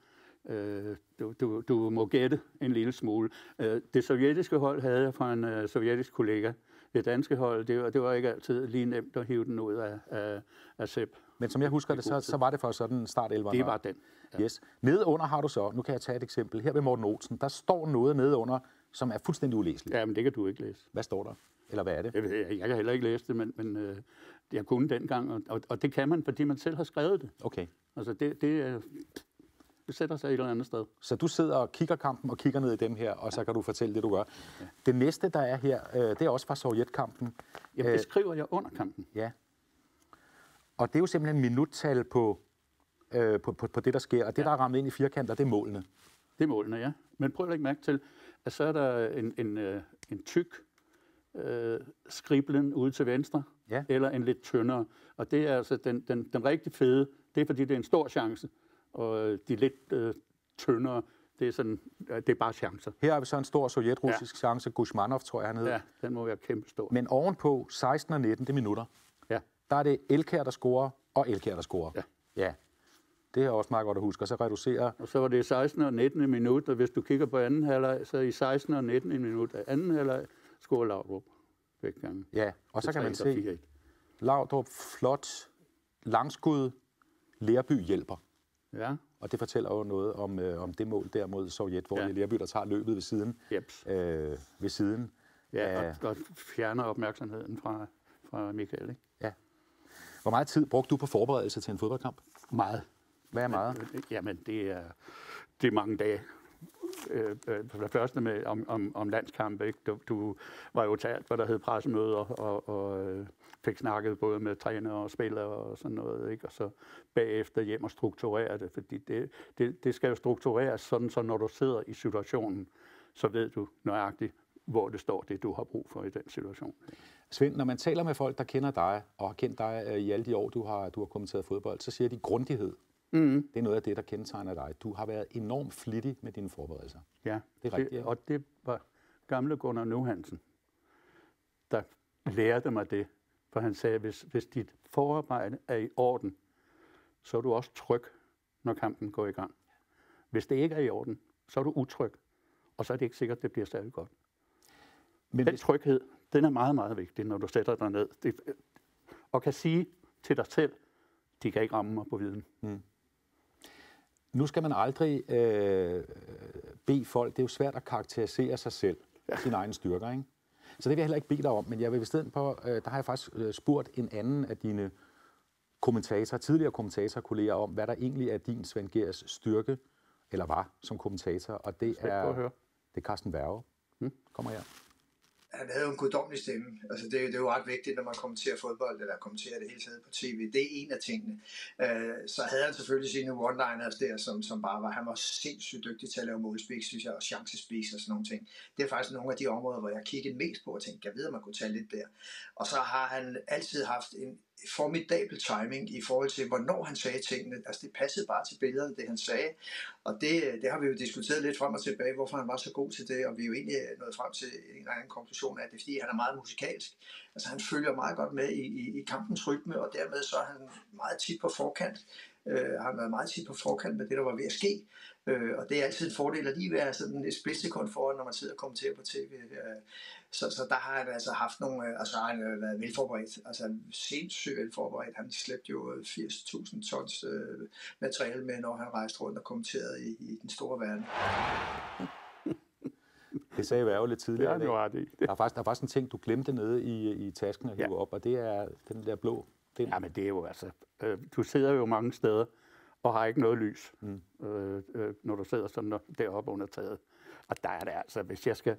Øh, du, du, du må gætte en lille smule. Øh, det sovjetiske hold havde jeg fra en øh, sovjetisk kollega. Det danske hold, det var, det var ikke altid lige nemt at hive den ud af, af, af Sepp. Men som jeg husker det, så, så var det for sådan en start 11. Det var den. Ja. Yes. Nede under har du så, nu kan jeg tage et eksempel, her ved Morten Olsen, der står noget nede under, som er fuldstændig ulæseligt. Ja. Men det kan du ikke læse. Hvad står der? Eller hvad er det? Jeg, jeg, jeg kan heller ikke læse det, men, men øh, jeg kunne dengang, og, og, og det kan man, fordi man selv har skrevet det. Okay. Altså, det, det, det sætter sig et eller andet sted. Så du sidder og kigger kampen og kigger ned i dem her, og så kan du fortælle det, du gør. Ja. Det næste, der er her, øh, det er også fra Sovjetkampen. Jamen, det skriver jeg under kampen. Ja. Og det er jo simpelthen minuttal på, øh, på, på, på det, der sker. Og det, ja. der er ramt ind i firkanter, det er målene. Det er målene, ja. Men prøv at lægge mærke til, at så er der en, en, øh, en tyk øh, skriblen ude til venstre, Ja. eller en lidt tyndere. Og det er altså den, den, den rigtig fede, det er fordi, det er en stor chance. Og øh, de lidt øh, tyndere, det er, sådan, øh, det er bare chancer. Her har vi så en stor sovjetrussisk ja. chance. Gushmanov, tror jeg, han hedder. Ja, den må være kæmpe stor. Men ovenpå 16 og 19, det er minutter. Ja. Der er det Elkær, der scorer, og Elkær, der scorer. Ja. ja. Det er også meget godt at huske. Og så reducerer... Og så var det i 16 og 19 minut, og hvis du kigger på anden halvleg, så i 16 og 19 minut af anden halvleg scorer Laudrup begge gange. Ja, og så kan man se 4-1. Laudrup, flot, langskud, Lærby hjælper. Ja, Og det fortæller jo noget om, øh, om det mål der mod Sovjet, hvor ja. Lærby, der tager løbet ved siden. jeps. Øh, ved siden. Ja, af- og, og fjerner opmærksomheden fra, fra Michael. Ikke? ja. Hvor meget tid brugte du på forberedelse til en fodboldkamp? Meget. Hvad er meget? Øh, Jamen, det er, det er mange dage. Øh, øh, for det første med, om, om, om landskampe. Ikke? Du, du var jo talt, hvad der hed pressemøder, og, og øh, fik snakket både med træner og spillere og sådan noget. Ikke? Og så bagefter hjem og strukturere det, fordi det, det, det skal jo struktureres sådan, så når du sidder i situationen, så ved du nøjagtigt, hvor det står det, du har brug for i den situation. Svend, når man taler med folk, der kender dig, og har kendt dig øh, i alle de år, du har, du har kommenteret fodbold, så siger de grundighed. Mm. Det er noget af det, der kendetegner dig. Du har været enormt flittig med dine forberedelser. Ja, Det er rigtigt, ja. og det var gamle Gunnar Nuhansen, der lærte mig det. For han sagde, hvis, hvis dit forarbejde er i orden, så er du også tryg, når kampen går i gang. Hvis det ikke er i orden, så er du utryg, og så er det ikke sikkert, at det bliver særlig godt. Men Den tryghed, den er meget, meget vigtig, når du sætter dig ned. Det, og kan sige til dig selv, de kan ikke ramme mig på viden. nu skal man aldrig øh, bede folk, det er jo svært at karakterisere sig selv, ja. sine egne styrker, ikke? Så det vil jeg heller ikke bede dig om, men jeg vil i stedet på, øh, der har jeg faktisk øh, spurgt en anden af dine kommentatorer, tidligere kommentatorkolleger om, hvad der egentlig er din Svend Gers styrke, eller var som kommentator, og det Spændt er, det er Carsten Værge. Hmm? Kommer her han havde jo en guddommelig stemme. Altså det, det er jo ret vigtigt, når man kommenterer fodbold, eller kommenterer det hele taget på tv. Det er en af tingene. Øh, så havde han selvfølgelig sine one-liners der, som, som bare var, han var sindssygt dygtig til at lave målspik, synes jeg, og chancespik og sådan nogle ting. Det er faktisk nogle af de områder, hvor jeg kiggede mest på og tænkte, jeg ved, at man kunne tage lidt der. Og så har han altid haft en formidabel timing i forhold til, hvornår han sagde tingene. Altså det passede bare til billederne, det han sagde. Og det, øh, det har vi jo diskuteret lidt frem og tilbage, hvorfor han var så god til det, og vi er jo egentlig øh, nået frem til en eller anden konklusion af, at det er fordi, han er meget musikalsk. Altså han følger meget godt med i, i, i kampens rytme, og dermed så er han meget tit på forkant. Øh, har været meget tit på forkant med det, der var ved at ske. Øh, og det er altid en fordel at lige være sådan et splitsekund foran, når man sidder og kommenterer på tv. Øh, så, så der har han altså haft nogle, øh, altså har han øh, været velforberedt, altså sindssygt velforberedt. Han slæbte jo 80.000 øh, tons øh, materiale med, når han rejste rundt og kommenterede i, i den store verden. Det sagde jeg jo lidt tidligere. Det er ret i. Der er, faktisk, der er faktisk en ting, du glemte nede i, i tasken at hive ja. op, og det er den der blå. Den. Ja, men det er jo altså... Øh, du sidder jo mange steder og har ikke noget lys, mm. øh, øh, når du sidder sådan deroppe under taget. Og der er det altså, hvis jeg skal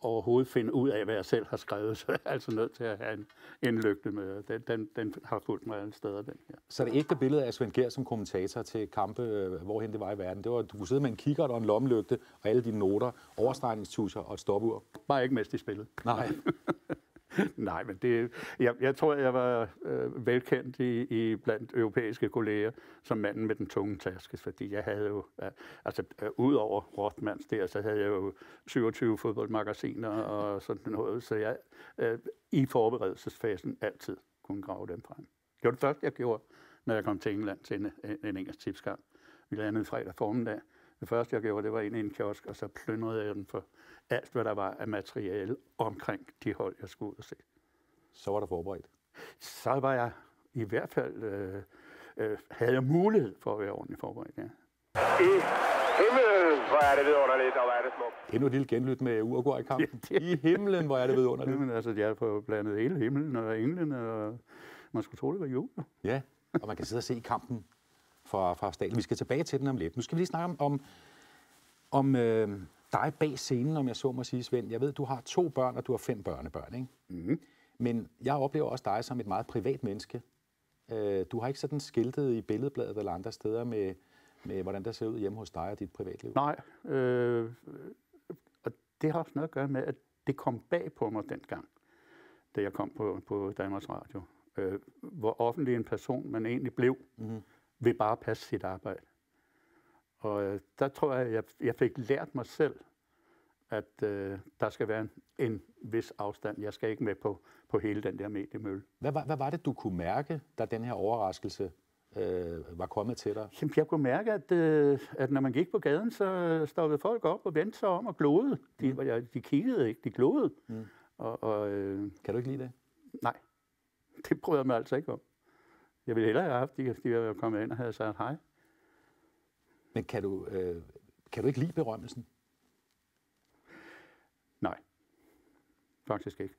overhovedet finde ud af, hvad jeg selv har skrevet, så er jeg altså nødt til at have en, en lygte med. Den, den, den har fulgt mig alle steder, den her. Så det ægte billede af Svend Gær som kommentator til kampe, øh, hvorhen det var i verden, det var, at du kunne sidde med en kikkert og en lommelygte, og alle dine noter, overstregningstusser og et stopur. Bare ikke mest i spillet. Nej. Nej, men det, jeg, jeg tror, jeg var øh, velkendt i, i blandt europæiske kolleger som manden med den tunge taske, fordi jeg havde jo, øh, altså øh, ud over Rothmans der, så havde jeg jo 27 fodboldmagasiner og sådan noget, så jeg øh, i forberedelsesfasen altid kunne grave dem frem. Det var det første, jeg gjorde, når jeg kom til England til en, en, en engelsk tipskamp. Vi landede fredag formiddag. Det første, jeg gjorde, det var ind i en kiosk, og så plyndrede jeg den for alt, hvad der var af materiale omkring de hold, jeg skulle ud og se. Så var der forberedt? Så var jeg i hvert fald, øh, øh, havde jeg mulighed for at være ordentligt forberedt, ja. I himlen, hvor er det vidunderligt, og hvor er det smukt. Endnu et lille genlyt med Uruguay i kampen. Ja, I himlen, hvor er det vidunderligt. Jamen, altså, jeg har blandet hele himlen og englen, og man skulle tro, det var jul. Ja, og man kan sidde og se kampen fra, fra staten. Vi skal tilbage til den om lidt. Nu skal vi lige snakke om, om, om øh, dig bag scenen, om jeg så må sige, Svend. Jeg ved, du har to børn, og du har fem børnebørn, ikke? Mm. Men jeg oplever også dig som et meget privat menneske. Øh, du har ikke sådan skiltet i billedbladet eller andre steder med, med, hvordan der ser ud hjemme hos dig og dit privatliv. Nej, øh, og det har også noget at gøre med, at det kom bag på mig dengang, da jeg kom på, på Danmarks Radio. Øh, hvor offentlig en person man egentlig blev, mm. ved bare at passe sit arbejde. Og øh, der tror jeg, jeg, jeg fik lært mig selv, at øh, der skal være en, en vis afstand. Jeg skal ikke med på, på hele den der mediemølle. Hvad, hvad, hvad var det, du kunne mærke, da den her overraskelse øh, var kommet til dig? Jamen, jeg kunne mærke, at, øh, at når man gik på gaden, så stoppede folk op og vendte sig om og glodede. De, mm. de kiggede ikke, de glodede. Mm. Og, og, øh, kan du ikke lide det? Nej, det prøvede jeg mig altså ikke om. Jeg ville hellere have haft, de, de var kommet ind og havde sagt hej. Men kan du, øh, kan du ikke lide berømmelsen? Nej, faktisk ikke.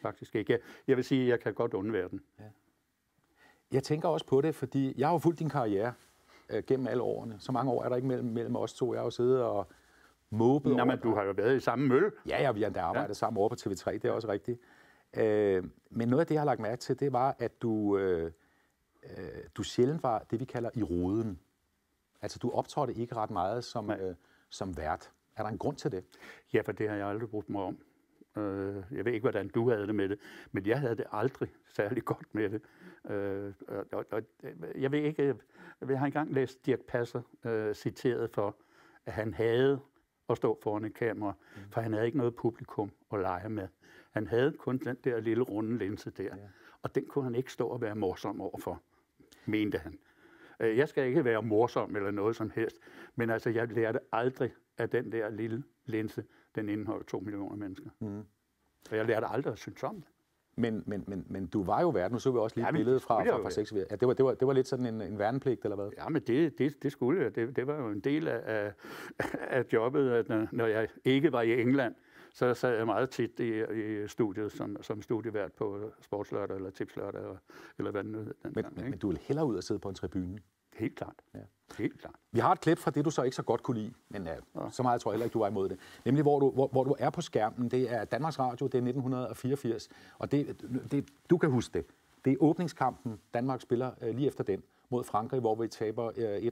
Faktisk ikke. Jeg, jeg vil sige, at jeg kan godt undvære den. Ja. Jeg tænker også på det, fordi jeg har jo fulgt din karriere øh, gennem alle årene. Så mange år er der ikke mellem, mellem os to. Jeg har jo siddet og måbet Nå, men du har jo været i samme mølle. Ja, ja, vi har endda arbejdet ja. sammen over på TV3, det er også rigtigt. Øh, men noget af det, jeg har lagt mærke til, det var, at du, øh, øh, du sjældent var det, vi kalder i roden. Altså, du optrådte ikke ret meget som, øh, som vært. Er der en grund til det? Ja, for det har jeg aldrig brugt mig om. Øh, jeg ved ikke, hvordan du havde det med det, men jeg havde det aldrig særlig godt med det. Øh, og, og, jeg ved ikke, jeg har engang læst Dirk Passer øh, citeret for, at han havde at stå foran et kamera, mm. for han havde ikke noget publikum at lege med. Han havde kun den der lille runde linse der, ja. og den kunne han ikke stå og være morsom overfor, mente han. Øh, jeg skal ikke være morsom eller noget som helst, men altså, jeg lærte aldrig, at den der lille linse, den indeholder to millioner mennesker. Mm. Og jeg lærte aldrig at synes om det. Men, men, men, men du var jo vært. Nu så vi også lige ja, et billede fra, fra, fra 6 ja, det, var, det, var, det var lidt sådan en, en værnepligt, eller hvad? Ja, men det, det, det skulle jeg. Det, det var jo en del af, af jobbet, at når jeg ikke var i England, så sad jeg meget tit i, i studiet som, som studievært på sportslørdag eller tipslørdag, eller, eller hvad det nu den men, gang, men, men du vil hellere ud og sidde på en tribune? Helt klart. Ja. Helt klart. Vi har et klip fra det, du så ikke så godt kunne lide, men uh, så meget tror jeg heller ikke, du var imod det. Nemlig, hvor du, hvor, hvor du er på skærmen. Det er Danmarks Radio, det er 1984, og det, det, du kan huske det. Det er åbningskampen, Danmark spiller uh, lige efter den mod Frankrig, hvor vi taber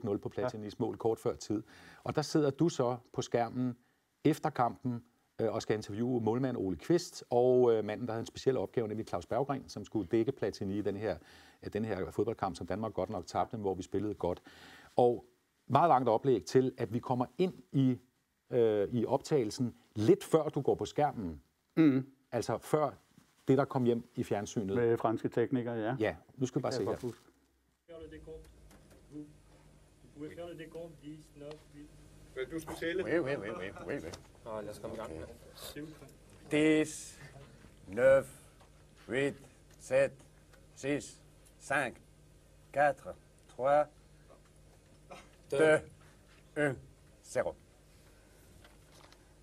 uh, 1-0 på Platinis mål kort før tid. Og der sidder du så på skærmen efter kampen uh, og skal interviewe målmand Ole Kvist og uh, manden, der havde en speciel opgave, nemlig Claus Berggren, som skulle dække Platini i den her, uh, den her fodboldkamp, som Danmark godt nok tabte, hvor vi spillede godt. Og meget langt oplæg til, at vi kommer ind i, øh, i optagelsen lidt før du går på skærmen. Mm. Altså før det, der kom hjem i fjernsynet. Med franske teknikere, ja. Ja, nu skal vi bare se her. Du skulle tælle. Oui, oui, oui, oui, oui, oui. Nå, lad os komme i gang. 10, 9, 8, 7, 6, 5, 4, 3, 2, 1, 0.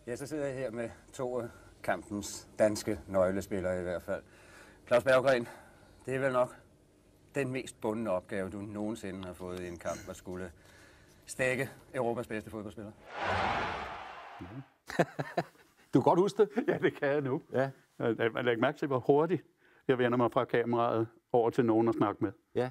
Ja, så sidder jeg her med to af kampens danske nøglespillere i hvert fald. Claus Berggren, det er vel nok den mest bundne opgave, du nogensinde har fået i en kamp, at skulle stække Europas bedste fodboldspiller. Du kan godt huske det? Ja, det kan jeg nu. Ja. Man lægger mærke til, hvor hurtigt jeg vender mig fra kameraet over til nogen at snakke med. Ja.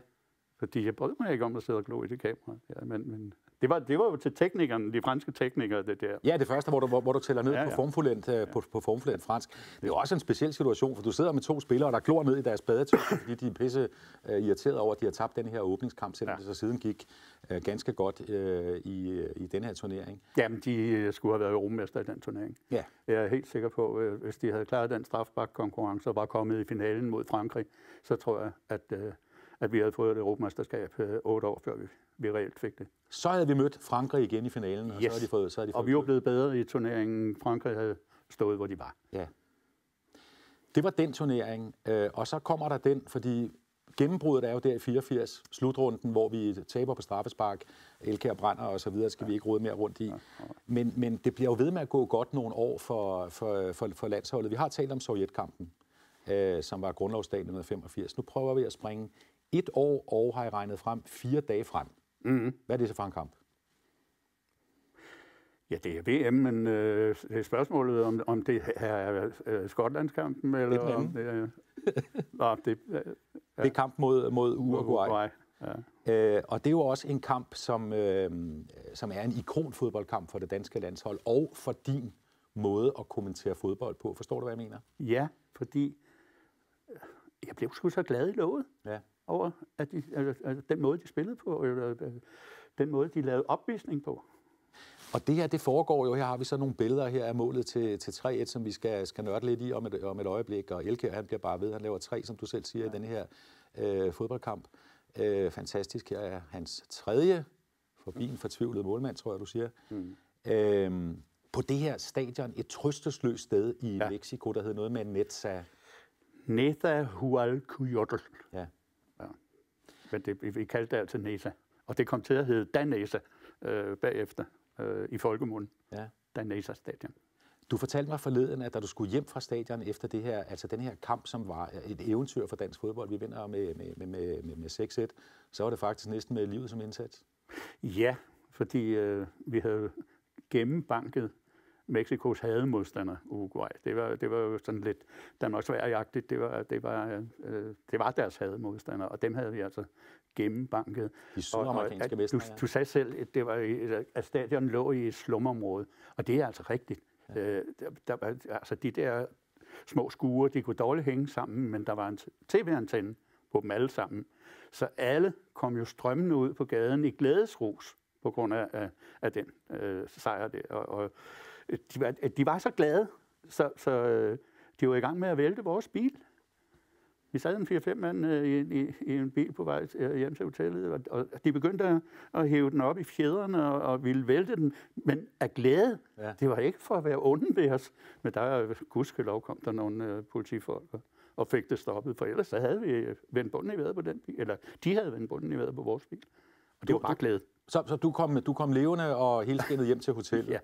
Fordi jeg brød mig ikke om at sidde og glo i det kamera. Ja, men, men det, var, det var jo til teknikerne, de franske teknikere, det der. Ja, det første, hvor du, hvor, hvor du tæller ned Ja, ja, på formfuldendt ja. på, på formfuldendt fransk. Det er jo også en speciel situation, for du sidder med to spillere, der glor ned i deres badetøj, fordi de er pisse uh, irriteret over, at de har tabt den her åbningskamp, selvom ja. Det så siden gik uh, ganske godt uh, i, uh, i den her turnering. Jamen, de øh, skulle have været europamester i den turnering. Ja. Jeg er helt sikker på, at hvis de havde klaret den strafbak-konkurrence og var kommet i finalen mod Frankrig, så tror jeg, at, øh, at vi havde fået et europamesterskab øh, otte år før vi, vi reelt fik det. Så havde vi mødt Frankrig igen i finalen, og så havde de fået... Så havde de fået Og vi var blevet bedre i turneringen. Frankrig havde stået, hvor de var. Ja. Det var den turnering, øh, og så kommer der den, fordi gennembruddet er jo der i 84, slutrunden, hvor vi taber på straffespark, Elkær brænder og så videre, skal vi ikke rode mere rundt i. Men, men det bliver jo ved med at gå godt nogle år for, for, for, for landsholdet. Vi har talt om Sovjetkampen, øh, som var grundlovsdagen 1985. Nu prøver vi at springe et år, og har jeg regnet frem fire dage frem. Mm-hmm. Hvad er det så for en kamp? Ja, det er VM, men øh, det er spørgsmålet, om, om det er øh, Skotlandskampen, eller Det om det er... Nå, det, øh, Det er kamp mod, mod Uruguay. Uruguay. Ja. Øh, og det er jo også en kamp, som, øh, som er en ikonfodboldkamp for det danske landshold, og for din måde at kommentere fodbold på. Forstår du, hvad jeg mener? ja, fordi øh, jeg blev sgu så glad i låget Ja. Over at de, altså, altså, den måde, de spillede på, eller øh, den måde, de lavede opvisning på. Og det her, det foregår jo, her har vi så nogle billeder her af målet til, til 3-1, som vi skal, skal nørde lidt i om et, om et øjeblik. Og Elke, han bliver bare ved, han laver tre, som du selv siger, ja. i den her øh, fodboldkamp. Øh, fantastisk, her er hans tredje forbi en fortvivlet målmand, tror jeg, du siger. Mm. Øh, på det her stadion, et trøstesløst sted i ja. Mexico, der hedder noget med Netza. Neta Hualcuyotl. Ja. Men det, vi, vi kaldte det altid Nesa. Og det kom til at hedde Danesa øh, bagefter øh, i folkemunden. Ja. Danesa Stadion. Du fortalte mig forleden, at da du skulle hjem fra stadion efter det her, altså den her kamp, som var et eventyr for dansk fodbold, vi vinder med, med, med, med, med, med 6-1, så var det faktisk næsten med livet som indsats. Ja, fordi øh, vi havde gennembanket Mexikos hademodstander Uruguay. Det var, det var jo sådan lidt Danmark Sverige-agtigt. Det var, det, var, øh, det var deres hademodstander, og dem havde vi altså gennembanket. De sydamerikanske mestre, du, du sagde selv, at, det var, at stadion lå i et slumområde, og det er altså rigtigt. Ja. Øh, der, der, var- altså de der små skure, de kunne dårligt hænge sammen, men der var en tv-antenne på dem alle sammen. Så alle kom jo strømmende ud på gaden i glædesrus på grund af, af, af den øh, sejr der. Og, og de, var, de var så glade, så, så øh, de var i gang med at vælte vores bil. Vi sad en 4-5 mand øh, i, i, i en bil på vej til- hjem til hotellet, og, og de begyndte at, at hæve den op i fjederne og, og ville vælte den, men af glæde. Ja. Det var ikke for at være onde ved os, men der er gudskelov kom der nogle øh, politifolk og, og fik det stoppet, for ellers så havde vi øh, vendt bunden i vejret på den bil, eller de havde vendt bunden i vejret på vores bil. Og det Du- var bare glæde. Så, så du, kom, du kom levende og helt skinnet hjem til hotellet. Ja.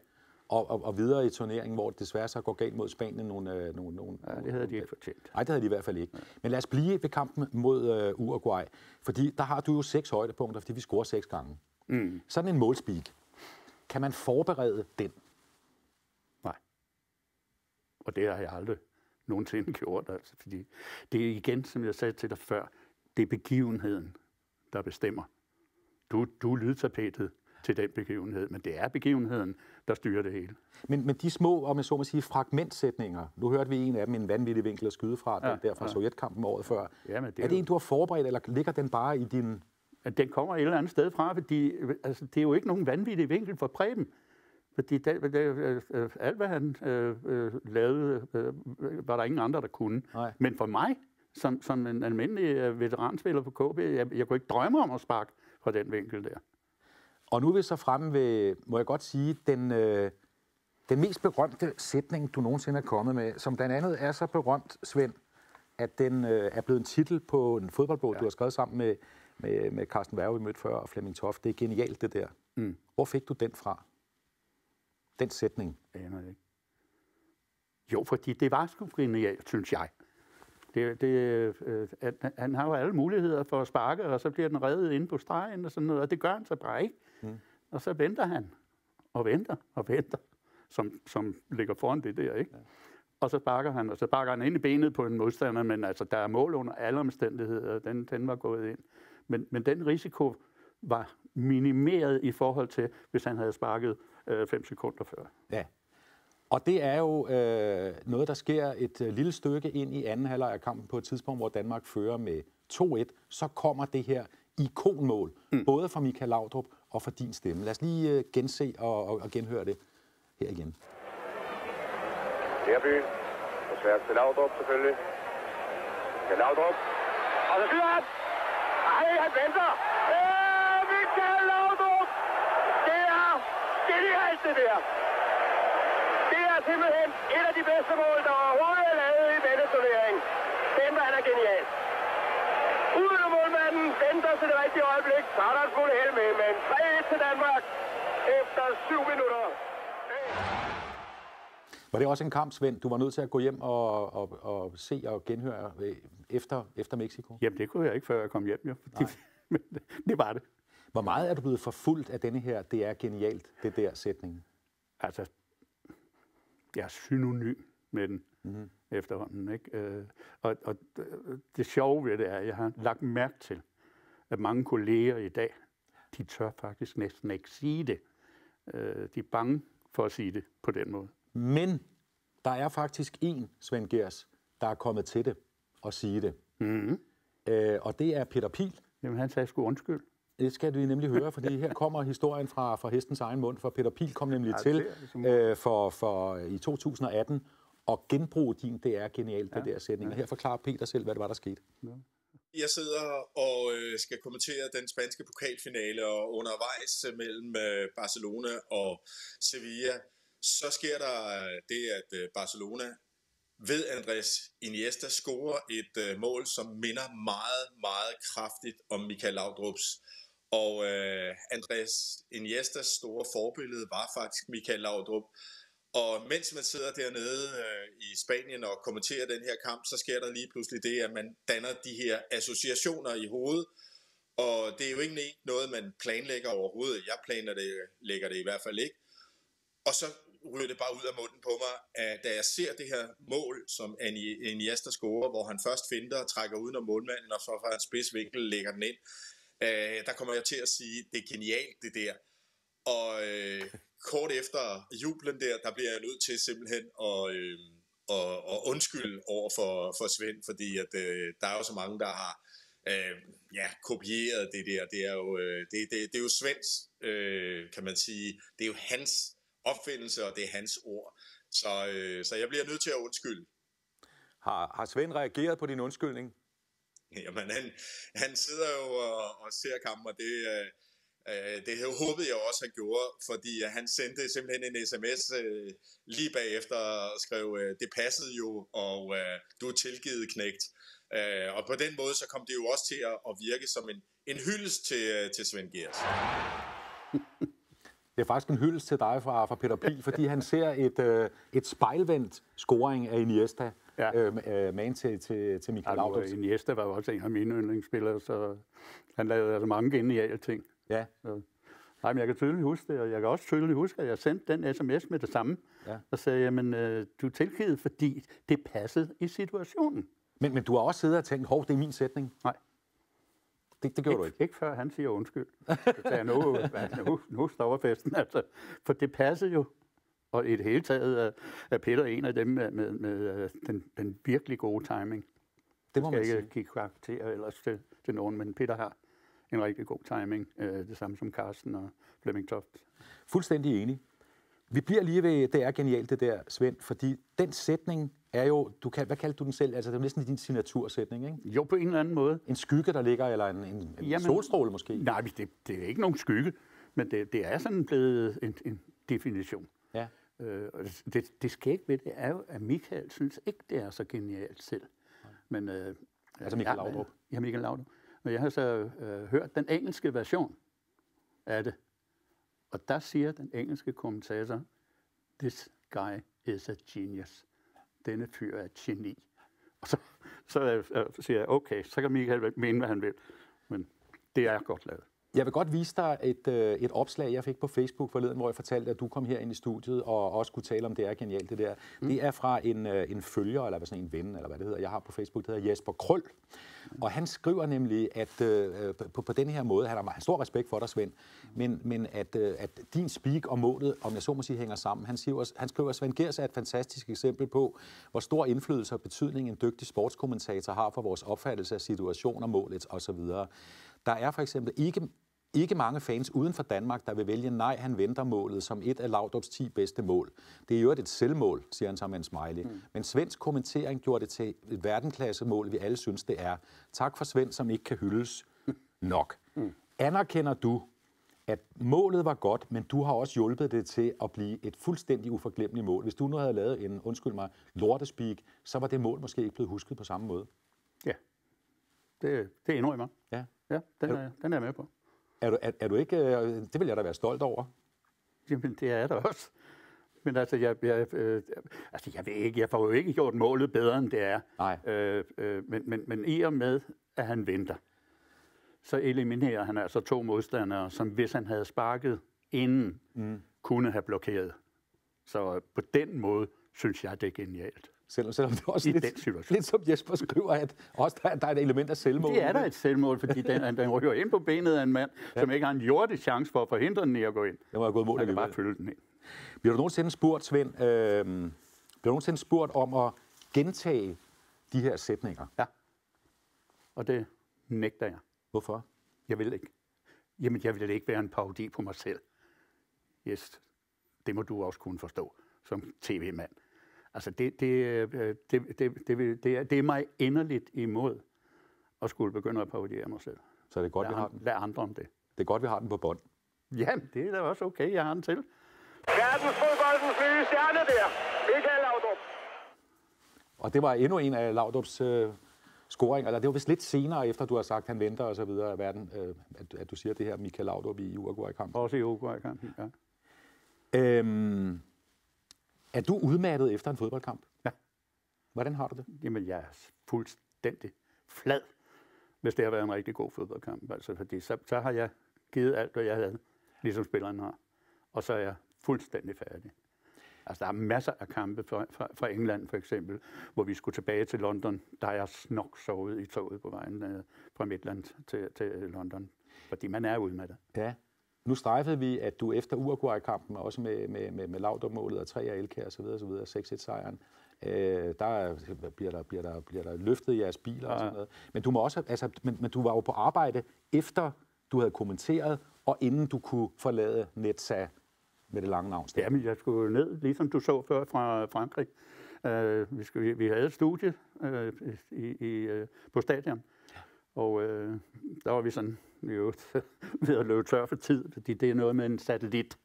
Og, og, og videre i turneringen, hvor det desværre så går galt mod Spanien. Nogle, øh, nogle, nogle, Ja, det havde de ikke fortjent. Nej, det havde de i hvert fald ikke. Men lad os blive ved kampen mod øh, Uruguay. Fordi der har du jo seks højdepunkter, fordi vi scorer seks gange. Mm. Sådan en målspeak. Kan man forberede den? Nej. Og det har jeg aldrig nogensinde gjort. Altså, fordi det er igen, som jeg sagde til dig før, det er begivenheden, der bestemmer. Du, du er lydtapetet til den begivenhed, men det er begivenheden, der styrer det hele. Men, men de små, om jeg så må sige, fragmentsætninger, nu hørte vi en af dem, en vanvittig vinkel at skyde fra, ja, den der fra ja. Sovjetkampen året før. Jamen, det er er det jo- en, du har forberedt, eller ligger den bare i din... den kommer et eller andet sted fra, fordi altså, det er jo ikke nogen vanvittig vinkel for Preben. Fordi det, det, øh, alt, hvad han øh, øh, lavede, øh, var der ingen andre, der kunne. Nej. Men for mig, som, som en almindelig øh, veteranspiller på KB, jeg, jeg kunne ikke drømme om at sparke fra den vinkel der. Og nu er vi så fremme ved, må jeg godt sige, den, øh, den mest berømte sætning, du nogensinde er kommet med, som blandt andet er så berømt, Svend, at den øh, er blevet en titel på en fodboldbog, ja. du har skrevet sammen med, med, med Carsten Werge, vi mødte før, og Flemming Toft. Det er genialt, det der. Mm. Hvor fik du den fra? Den sætning. Det aner jeg ikke. Jo, fordi det var sgu genialt, synes jeg. Det, det, øh, at, han har jo alle muligheder for at sparke, og så bliver den reddet inde på stregen og sådan noget, og det gør han så bare ikke. Mm. Og så venter han, og venter, og venter, som, som ligger foran det der, ikke? Ja. Og så sparker han, og så sparker han ind i benet på en modstander, men altså, der er mål under alle omstændigheder, den, den var gået ind. Men, men den risiko var minimeret i forhold til, hvis han havde sparket øh, fem sekunder før. Ja. Og det er jo øh, noget, der sker et øh, lille stykke ind i anden halvleg af kampen på et tidspunkt, hvor Danmark fører med 2-1. Så kommer det her ikonmål, mm. både fra Michael Laudrup og for din stemme. Lad os lige øh, gense og, og, og genhøre det her igen. Herby. På tværs til Laudrup selvfølgelig. Til Laudrup. Og så skyder han. Ej, han venter. Øh, Michael Laudrup. Det er genialt, det der. Det er simpelthen et af de bedste mål, der overhovedet er lavet i denne turnering. Venter, han er genial. Venter til det rigtige øjeblik. Så er der en fuld held med, men 3-1 til Danmark efter 7 minutter. Var det også en kamp, Svend, du var nødt til at gå hjem og, og, og se og genhøre øh, efter, efter Mexico? Jamen, det kunne jeg ikke, før jeg kom hjem, jo. Fordi, men det var det. Hvor meget er du blevet forfulgt af denne her, det er genialt, det der sætning? Altså, jeg er synonym med den mm-hmm. efterhånden. Ikke? Øh, og, og øh, det sjove ved det er, at jeg har lagt mærke til, at mange kolleger i dag, de tør faktisk næsten ikke sige det. Øh, de er bange for at sige det på den måde. Men der er faktisk en, Svend Gers, der er kommet til det og sige det. Mm-hmm. Øh, og det er Peter Pil. Jamen, han sagde sgu undskyld. Det skal vi nemlig høre, fordi her kommer historien fra, fra hestens egen mund, for Peter Pil kom nemlig ja, til er ligesom- øh, for, for i 2018 at genbruge din, det er genialt, ja, det der sætning. Og her forklarer Peter selv, hvad det var, der skete. Jeg sidder og øh, skal kommentere den spanske pokalfinale, og undervejs øh, mellem øh, Barcelona og Sevilla, så sker der øh, det, at øh, Barcelona ved Andres Iniesta scorer et øh, mål, som minder meget, meget kraftigt om Michael Laudrups. Og øh, Andres Iniestas store forbillede var faktisk Michael Laudrup. Og mens man sidder dernede øh, i Spanien og kommenterer den her kamp, så sker der lige pludselig det, at man danner de her associationer i hovedet. Og det er jo egentlig ikke noget, man planlægger overhovedet. Jeg planer det, lægger det i hvert fald ikke. Og så ryger det bare ud af munden på mig, at da jeg ser det her mål, som Iniesta scorer, hvor han først finder og trækker uden om målmanden, og så fra en spidsvinkel lægger den ind, øh, der kommer jeg til at sige, det er genialt det der. Og øh, kort efter jublen der, der bliver jeg nødt til simpelthen at, øh, at, at undskylde over for, for Svend, fordi at, øh, der er jo så mange, der har øh, ja, kopieret det der. Det er jo, øh, det, det, det er jo Svends, øh, kan man sige. Det er jo hans opfindelse, og det er hans ord. Så, øh, så jeg bliver nødt til at undskylde. Har, har Svend reageret på din undskyldning? Jamen, han, han sidder jo og, og ser kampen, og det, øh, øh, det håbede jeg også, han gjorde, fordi han sendte simpelthen en sms øh, lige bagefter og skrev, øh, det passede jo, og øh, du er tilgivet knægt. Øh, og på den måde, så kom det jo også til at, virke som en, en hyldest til, øh, til Svend Gers. Det er faktisk en hyldest til dig fra, fra Peter Pil, fordi han ser et, øh, et spejlvendt scoring af Iniesta, ja. øh, øh, man til, til, til Michael Altså, Laudrup. Iniesta var jo også en af mine yndlingsspillere, så han lavede altså mange geniale ting. Ja. Så. Nej, men jeg kan tydeligt huske det, og jeg kan også tydeligt huske, at jeg sendte den sms med det samme, Ja. og sagde, jamen, øh, du er tilgivet, fordi det passede i situationen. Men, men du har også siddet og tænkt, hov, det er min sætning. Nej. Det, det gjorde du ikke. Ikke før han siger undskyld. Så sagde jeg, nu, nu, nu stopper festen. Altså, for det passede jo. Og i det hele taget er, er Peter en af dem med, med, med øh, den, den virkelig gode timing. Det må skal man ikke sige. give karakter ellers til, til nogen, men Peter har en rigtig god timing. Øh, det samme som Carsten og Flemming Toft. Fuldstændig enig. Vi bliver lige ved, det er genialt det der, Svend, fordi den sætning er jo, du kan, hvad kaldte du den selv? Altså, det er næsten din signatursætning, ikke? Jo, på en eller anden måde. En skygge, der ligger, eller en, en, en Jamen- solstråle måske? Nej, det, det er ikke nogen skygge, men det, det er sådan blevet en, en definition. Ja. Øh, og det, det, det skæg ved det er jo, at Michael synes ikke, det er så genialt selv. Men, øh, Altså Michael Laudrup. Ja, Michael Laudrup. Men jeg har så øh, hørt den engelske version af det. Og der siger den engelske kommentator, this guy is a genius. Denne fyr er et geni. Og så, så øh, øh, siger jeg, okay, så kan Michael mene, hvad han vil. Men det er godt lavet. Jeg vil godt vise dig et, øh, et opslag, jeg fik på Facebook forleden, hvor jeg fortalte, at du kom her ind i studiet og også kunne tale om, det er genialt det der. Mm. Det er fra en, øh, en følger, eller hvad sådan en ven, eller hvad det hedder, jeg har på Facebook, det hedder Jesper Krøl. Og han skriver nemlig, at øh, på, på den her måde, han har meget stor respekt for dig, Svend, men, men at, øh, at din speak og målet, om jeg så må sige, hænger sammen. Han, siger, han skriver, at Svend Gers er et fantastisk eksempel på, hvor stor indflydelse og betydning en dygtig sportskommentator har for vores opfattelse af situationer, målet osv. Der er for eksempel ikke ikke mange fans uden for Danmark, der vil vælge nej, han venter målet som et af Laudrup's 10 bedste mål. Det er jo et selvmål, siger han så med en smiley. Mm. Men Svends kommentering gjorde det til et verdensklasse mål, vi alle synes, det er. Tak for Svend, som ikke kan hyldes nok. Mm. Anerkender du, at målet var godt, men du har også hjulpet det til at blive et fuldstændig uforglemmeligt mål. Hvis du nu havde lavet en, undskyld mig, lortespeak, så var det mål måske ikke blevet husket på samme måde. Ja, det, det indrømmer Ja. Ja, den er, den er jeg med på. Er du, er, er du ikke, øh, det vil jeg da være stolt over. Jamen, det er der også. Men altså, jeg, jeg, øh, altså, jeg ved ikke, jeg får jo ikke gjort målet bedre, end det er. Nej. Øh, øh, men, men, men i og med, at han venter, så eliminerer han altså to modstandere, som hvis han havde sparket inden, mm. kunne have blokeret. Så på den måde synes jeg, det er genialt. Selvom, selvom det er også I lidt, den situation. lidt som Jesper skriver, at også der, der er et element af selvmål. Det er der et selvmål, fordi den, den ryger ind på benet af en mand, ja. som ikke har en jordisk chance for at forhindre den i at gå ind. Det var gået mål kan bare alligevel. følge den ind. Bliver du nogensinde spurgt, Svend, øh, bliver du nogensinde spurgt om at gentage de her sætninger? Ja. Og det nægter jeg. Hvorfor? Jeg vil ikke. Jamen, jeg vil ikke være en parodi på mig selv. Yes, det må du også kunne forstå som tv-mand. Altså, det, det, øh, det, det, det, vil- det, er, det er mig inderligt imod at skulle begynde at parodiere mig selv. Så det er godt, vi Lad, har an- den. lad andre om det. Det er godt, vi har den på bånd. Jamen, det er da også okay, jeg har den til. Verdensfodboldens nye stjerne der, Michael Laudrup. Og det var endnu en af Laudrups øh, scoringer. Eller det var vist lidt senere, efter du har sagt, at han venter og så videre af verden, øh, at, at du siger det her Michael Laudrup i Uruguay-kampen. Også i Uruguay-kampen, ja. Øhm, er du udmattet efter en fodboldkamp? Ja. Hvordan har du det? Jamen, jeg er fuldstændig flad, hvis det har været en rigtig god fodboldkamp. Altså, fordi så, så har jeg givet alt, hvad jeg havde, ligesom spilleren har. Og så er jeg fuldstændig færdig. Altså, der er masser af kampe fra, fra, fra England, for eksempel, hvor vi skulle tilbage til London. Der er jeg snok sovet i toget på vejen øh, fra Midland til, til London. Fordi man er udmattet. Ja. Nu strejfede vi, at du efter Uruguay-kampen, også med, med, med, med Laudrup-målet og 3 af Elkær og så videre, så videre 6-1-sejren, øh, der er- bliver der, bliver, der, bliver der løftet jeres biler og sådan noget. Men du, må også, altså, men, men du var jo på arbejde efter du havde kommenteret, og inden du kunne forlade Netsa med det lange navn. Jamen, jeg skulle ned, ligesom du så før fra Frankrig. Uh, vi, skulle, vi havde et studie uh, i, i, uh, på stadion, og uh, der var vi sådan vi var ved at løbe tør for tid, fordi det er noget med en satellit,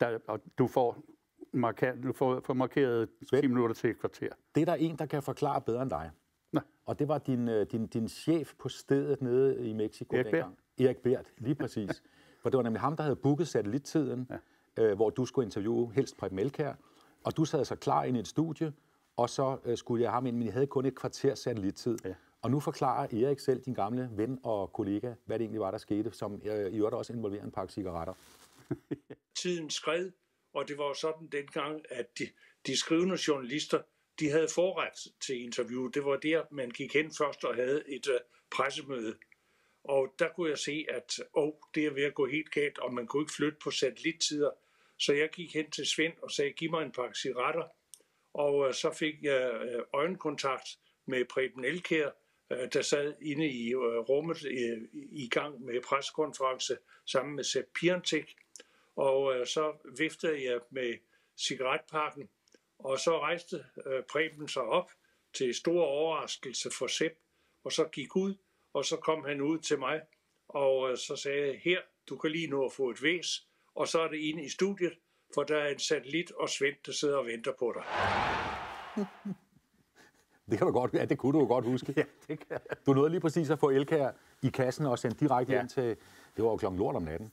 der, og du får, marker, du får, får markeret 10 minutter til et kvarter. Det er der en, der kan forklare bedre end dig. Nå. Og det var din, øh, din, din chef på stedet nede i Mexico Erik dengang. Erik Bert, lige præcis. For det var nemlig ham, der havde booket satellittiden. Ja. øh, hvor du skulle interviewe helst Preben Elkær, og du sad så klar ind i et studie, og så øh, skulle jeg ham ind, men jeg havde kun et kvarter satellittid. Ja. Og nu forklarer Erik selv, din gamle ven og kollega, hvad det egentlig var, der skete, som øh, i øvrigt også involverer en pakke cigaretter. Tiden skred, og det var jo sådan dengang, at de, de skrivende journalister, de havde forret til interview. Det var der, man gik hen først og havde et uh, pressemøde. Og der kunne jeg se, at oh, det er ved at gå helt galt, og man kunne ikke flytte på satellittider. Så jeg gik hen til Svend og sagde, giv mig en pakke cigaretter. Og uh, så fik jeg uh, øjenkontakt med Preben Elkær, Øh, der sad inde i øh, rummet i gang med pressekonference sammen med Sepp Piantek. Og øh, så viftede jeg med cigaretpakken, og så rejste Preben sig op til stor overraskelse for Sepp, og så gik ud, og så kom han ud til mig, og så sagde jeg, her, du kan lige nå at få et væs, og så er det inde i studiet, for der er en satellit og Svend, der sidder og venter på dig. Det kan du godt, ja, det kunne du jo godt huske. Ja, det kan jeg. Du nåede lige præcis at få Elkær i kassen og sendt direkte ja. Ind til, det var jo klokken lort om natten.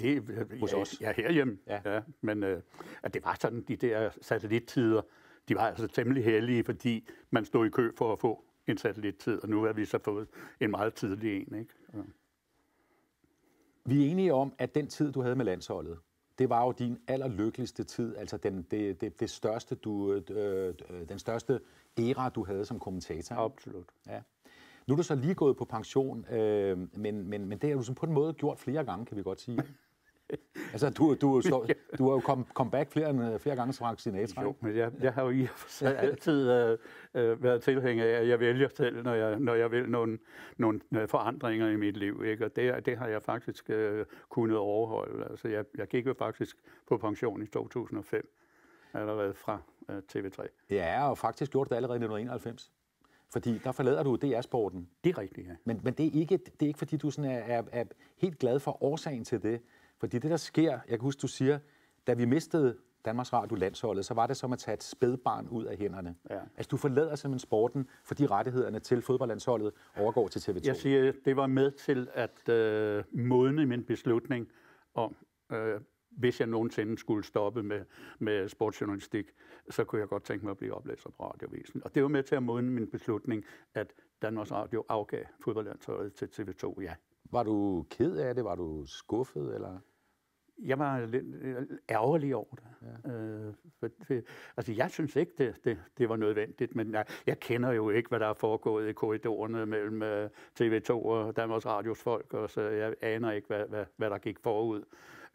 Det, Hos ja, os. Ja, herhjemme. Ja. Ja. ja men øh, at det var sådan, de der satellittider, de var altså temmelig heldige, fordi man stod i kø for at få en satellittid, og nu har vi så fået en meget tidlig en. Ikke? Ja. Vi er enige om, at den tid, du havde med landsholdet, det var jo din allerlykkeligste tid, altså den, det, det, det største, du, øh, øh, den største æra, du havde som kommentator. Absolut. Ja. Nu er du så lige gået på pension, øh, men, men, men det har du sådan på en måde gjort flere gange, kan vi godt sige. altså, du, du, du, du har jo kom, kom back flere, flere gange som Sinatra. Jo, men jeg, jeg har jo i og for sig altid øh, øh, været tilhænger af, at jeg vælger selv, når jeg, når jeg vil nogle, nogle øh, forandringer i mit liv. Ikke? Og det, det har jeg faktisk øh, kunnet overholde. Altså, jeg, jeg gik jo faktisk på pension i 2005, allerede fra øh, TV3. Ja, og faktisk gjort det allerede i 1991. Fordi der forlader du DR-sporten. Det er rigtigt, ja. Men, men det, er ikke, det er ikke, fordi du sådan er, er, er helt glad for årsagen til det. Fordi det, der sker, jeg kan huske, du siger, da vi mistede Danmarks Radio-landsholdet, så var det som at tage et spædbarn ud af hænderne. Ja. Altså, du forlader simpelthen sporten, fordi rettighederne til fodboldlandsholdet overgår til TV2. Jeg siger, det var med til at øh, modne min beslutning om, øh, hvis jeg nogensinde skulle stoppe med, med sportsjournalistik, så kunne jeg godt tænke mig at blive oplæser på radiovisen. Og det var med til at modne min beslutning, at Danmarks Radio afgav fodboldlandsholdet til TV2, ja. Var du ked af det? Var du skuffet? Eller? Jeg var lidt øh, ærgerlig over det. Ja. Øh, for, for, altså, jeg synes ikke, det, det, det var nødvendigt, men jeg, jeg kender jo ikke, hvad der er foregået i korridorerne mellem uh, TV2 og Danmarks Radios folk, og så jeg aner ikke, hvad, hvad, hvad der gik forud.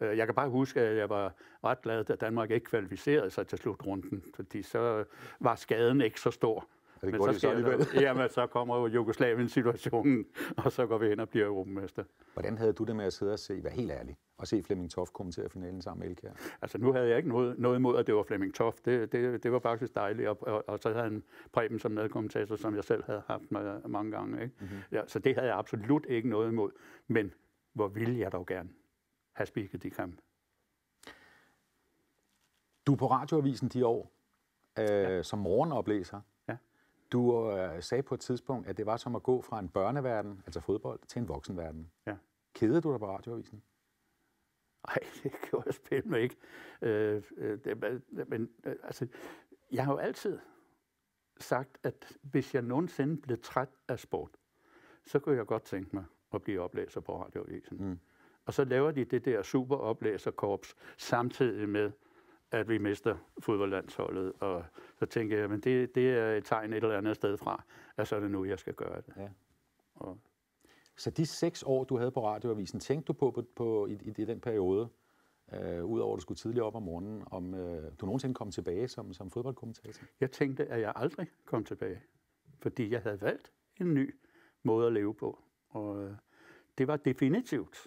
Uh, jeg kan bare huske, at jeg var ret glad, at Danmark ikke kvalificerede sig til slutrunden, fordi så var skaden ikke så stor. Det Men så, de så sker der, alligevel. jamen, så kommer jo Jugoslavien-situationen, og så går vi hen og bliver europamester. Hvordan havde du det med at sidde og se, vær helt ærlig, og se Flemming Toft kommentere finalen sammen med Elkjær? Altså nu havde jeg ikke noget, noget imod, at det var Flemming Toft. Det, det, det var faktisk dejligt. Og, og, og så havde han Preben som medkommentator, som jeg selv havde haft med mange gange. Ikke? Mm-hmm. Ja, så det havde jeg absolut ikke noget imod. Men hvor ville jeg dog gerne have spikket de kampe. Du er på radioavisen de år, øh, ja. som morgenoplæser. Du øh, sagde på et tidspunkt, at det var som at gå fra en børneverden, altså fodbold, til en voksenverden. Ja. Kedede du dig på radioavisen? Nej, det gjorde jeg mig ikke. Øh, øh, det, men øh, altså, jeg har jo altid sagt, at hvis jeg nogensinde blev træt af sport, så kunne jeg godt tænke mig at blive oplæser på radioavisen. Mm. Og så laver de det der super oplæserkorps, samtidig med, at vi mister fodboldlandsholdet. Og så tænker jeg, men det, det er et tegn et eller andet sted fra, at så er det nu, jeg skal gøre det. Ja. Og, Så de seks år, du havde på radioavisen, tænkte du på, på, på i, i, i den periode, øh, udover at du skulle tidligere op om morgenen, om øh, du nogensinde kom tilbage som, som fodboldkommentator? Jeg tænkte, at jeg aldrig kom tilbage, fordi jeg havde valgt en ny måde at leve på. Og øh, det var definitivt,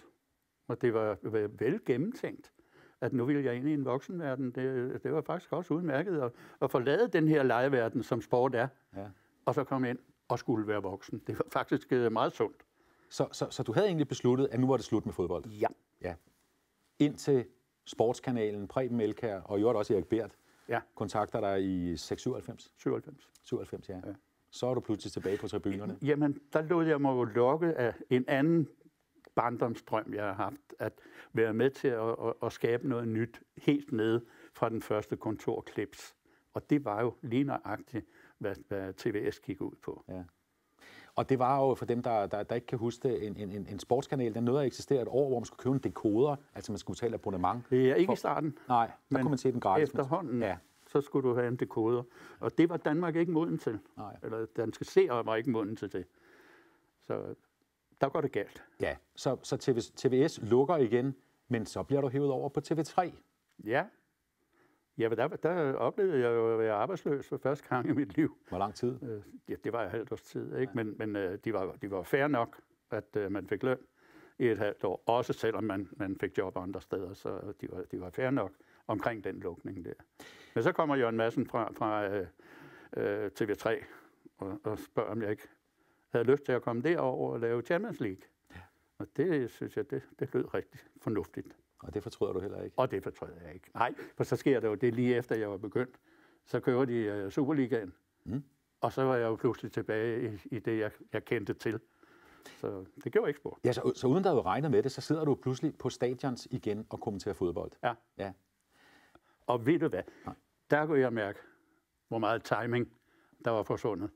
og det var var vel gennemtænkt, at nu ville jeg ind i en voksenverden. Det, det var faktisk også udmærket at, at forlade den her legeverden, som sport er, Ja. og så komme ind og skulle være voksen. Det var faktisk øh, meget sundt. Så, så, så du havde egentlig besluttet, at nu var det slut med fodbold? Ja. Ja. Indtil sportskanalen, Preben Elkær og i øvrigt også Erik Bert Ja. kontakter dig i 697? 97. 97, ja. Ja. Så er du pludselig tilbage på tribunerne. Jamen, der lod jeg mig jo lokke af en anden barndomsdrøm, jeg har haft, at være med til at, at, at skabe noget nyt helt nede fra den første kontorklips. Og det var jo lige nøjagtigt, hvad, hvad TVS gik ud på. Ja. Og det var jo for dem, der, der, der ikke kan huske det, en, en, en sportskanal, der nåede at eksistere et år, hvor man skulle købe en dekoder, altså man skulle betale abonnement. Det er ikke for, i starten. Nej, der men kunne man se den gratis. Efterhånden, ja. så skulle du have en dekoder. Og det var Danmark ikke moden til. Nej. Eller danske seere var ikke moden til det. Så der går det galt. Ja, så, så TV, TVS lukker igen, men så bliver du hævet over på TV3. Ja. Ja, der, der oplevede jeg jo at være arbejdsløs for første gang i mit liv. Hvor lang tid? Øh, ja, det var et halvt års tid, ikke? Ja. Men, men øh, de, var, de var fair nok, at øh, man fik løn i et halvt år, også selvom man, man fik job andre steder, så de var, de var fair nok omkring den lukning der. Men så kommer Jørgen Madsen fra, fra øh, øh, TV3 og, og spørger, om jeg ikke havde lyst til at komme derover og lave Champions League. Ja. Og det synes jeg, det, det lød rigtig fornuftigt. Og det fortryder du heller ikke? Og det fortryder jeg ikke. Nej, for så sker det jo det lige efter, jeg var begyndt. Så kører de uh, Superligaen. Mm. Og så var jeg jo pludselig tilbage i, i det, jeg, jeg kendte til. Så det gjorde ikke spor. Ja, så, så uden der havde regnet med det, så sidder du pludselig på stadions igen og kommenterer fodbold. Ja. ja. Og ved du hvad? Nej. Der kunne jeg mærke, hvor meget timing der var forsvundet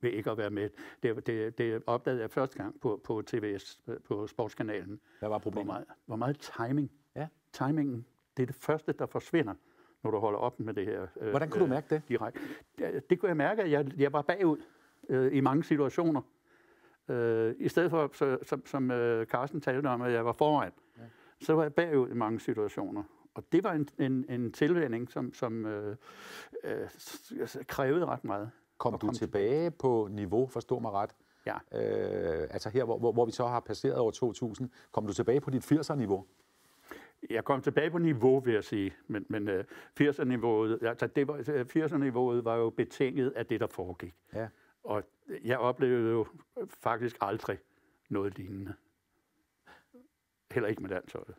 ved ikke at være med. Det, det, det opdagede jeg første gang på, på TVS, på Sportskanalen. Hvad var problemet? Hvor meget, hvor meget timing. Ja. Timingen, det er det første, der forsvinder, når du holder op med det her. Øh, Hvordan kunne du mærke det? Direkte. Det, det kunne jeg mærke, at jeg, jeg var bagud øh, i mange situationer. Øh, I stedet for, så, som, som øh, Carsten talte om, at jeg var foran, ja. så var jeg bagud i mange situationer. Og det var en, en, en tilvænning, som, som øh, øh, krævede ret meget. Kom du tilbage på niveau, forstå mig ret? Ja. Øh, altså her, hvor, hvor, hvor vi så har passeret over 2000, kom du tilbage på dit 80'er-niveau? Jeg kom tilbage på niveau, vil jeg sige, men, men uh, 80'er-niveauet, altså det var, 80'er-niveauet var jo betinget af det, der foregik. Ja. Og jeg oplevede jo faktisk aldrig noget lignende. Heller ikke med landsholdet.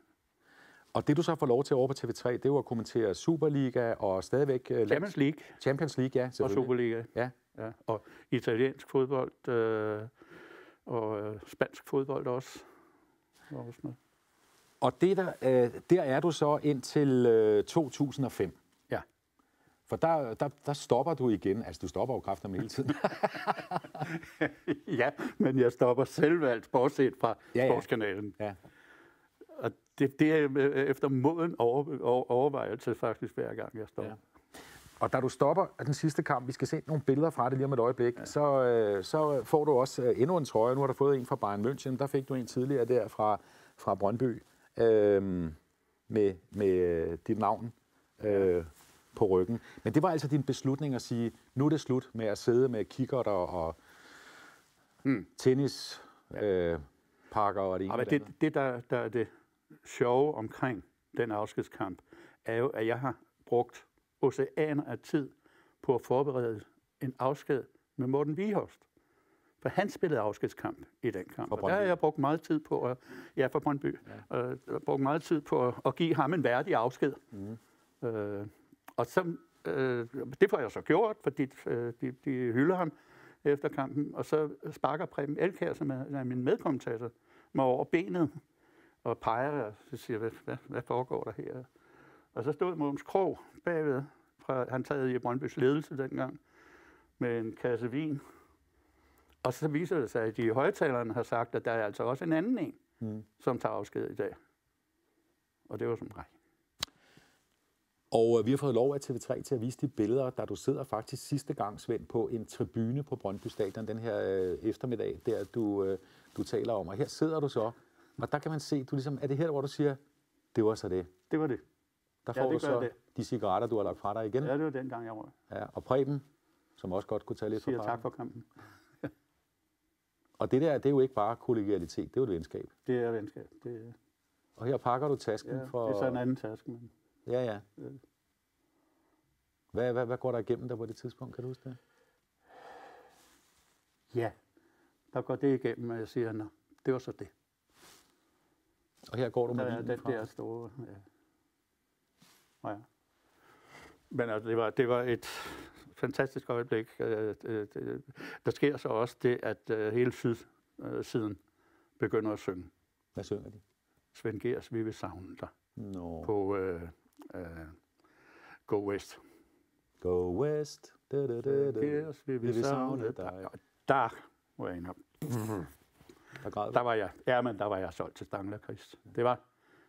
Og det du så får lov til over på TV3, det var at kommentere Superliga og stadigvæk... Uh, Champions League. Champions League, ja. Og Superliga. Ja. ja. Og italiensk fodbold øh, og øh, spansk fodbold også. Og, sådan noget. og det der, øh, der er du så indtil øh, 2005. Ja. For der, der, der stopper du igen. Altså, du stopper jo kræfter hele tiden. ja, men jeg stopper selvvalgt, bortset fra ja, ja. sportskanalen. Ja. Det, det er efter moden over, over, overvejelse faktisk hver gang, jeg stopper. Ja. Og da du stopper den sidste kamp, vi skal se nogle billeder fra det lige om et øjeblik, ja. så, øh, så får du også øh, endnu en trøje. Nu har du fået en fra Bayern München. Der fik du en tidligere der fra, fra Brøndby øh, med, med øh, dit navn øh, på ryggen. Men det var altså din beslutning at sige, nu er det slut med at sidde med kikkert og, og hmm. tennis, øh, parker og det ene ja, det, det, der, der er det sjove omkring den afskedskamp, er jo, at jeg har brugt oceaner af tid på at forberede en afsked med Morten Vihorst. For han spillede afskedskamp i den kamp. Og der har jeg brugt meget tid på at, ja, for Brøndby, ja. Øh, brugt meget tid på at, at give ham en værdig afsked. Mm. Øh, og så, øh, det får jeg så gjort, fordi øh, de, de hylder ham efter kampen. Og så sparker Preben Elkær, som er, er min medkommentator, mig over benet og peger, og så siger hvad, hvad, hvad foregår der her? Og så stod Mogens Krog bagved, fra, han taget i Brøndbys ledelse dengang, med en kasse vin. Og så viser det sig, at de højtalerne har sagt, at der er altså også en anden en, mm. som tager afsked i dag. Og det var som nej. Og øh, vi har fået lov af TV3 til at vise de billeder, da du sidder faktisk sidste gang, Svend, på en tribune på Brøndby Stadion den her øh, eftermiddag, der du, øh, du taler om. Og her sidder du så, og der kan man se, du ligesom, er det her, hvor du siger, det var så det. Det var det. Der får ja, du så det. de cigaretter, du har lagt fra dig igen. Ja, det var den gang, jeg røg. Ja, og Preben, som også godt kunne tage lidt Siger for tak for kampen. og det der, det er jo ikke bare kollegialitet, det er jo et venskab. Det er venskab. Det er... Og her pakker du tasken ja, for... det er så en anden taske. Men... Ja, ja. Hvad, hvad, hvad går der igennem der på det tidspunkt, kan du huske det? Ja, der går det igennem, og jeg siger, nå, det var så det. Og her går du med der, den fra. der store, ja. Ja. Men altså, det var, det var et fantastisk øjeblik. Øh, der sker så også det, at øh, hele sydsiden begynder at synge. Hvad synger de? Svend Gers, vi vil savne dig. Nå. På øh, øh, Go West. Go West. Da, da, da, da. Gers, vi Vi vil savne dig. Der må jeg indrømme. Der græd. Der var jeg, ja, men der var jeg solgt til Stangler Chris. Det var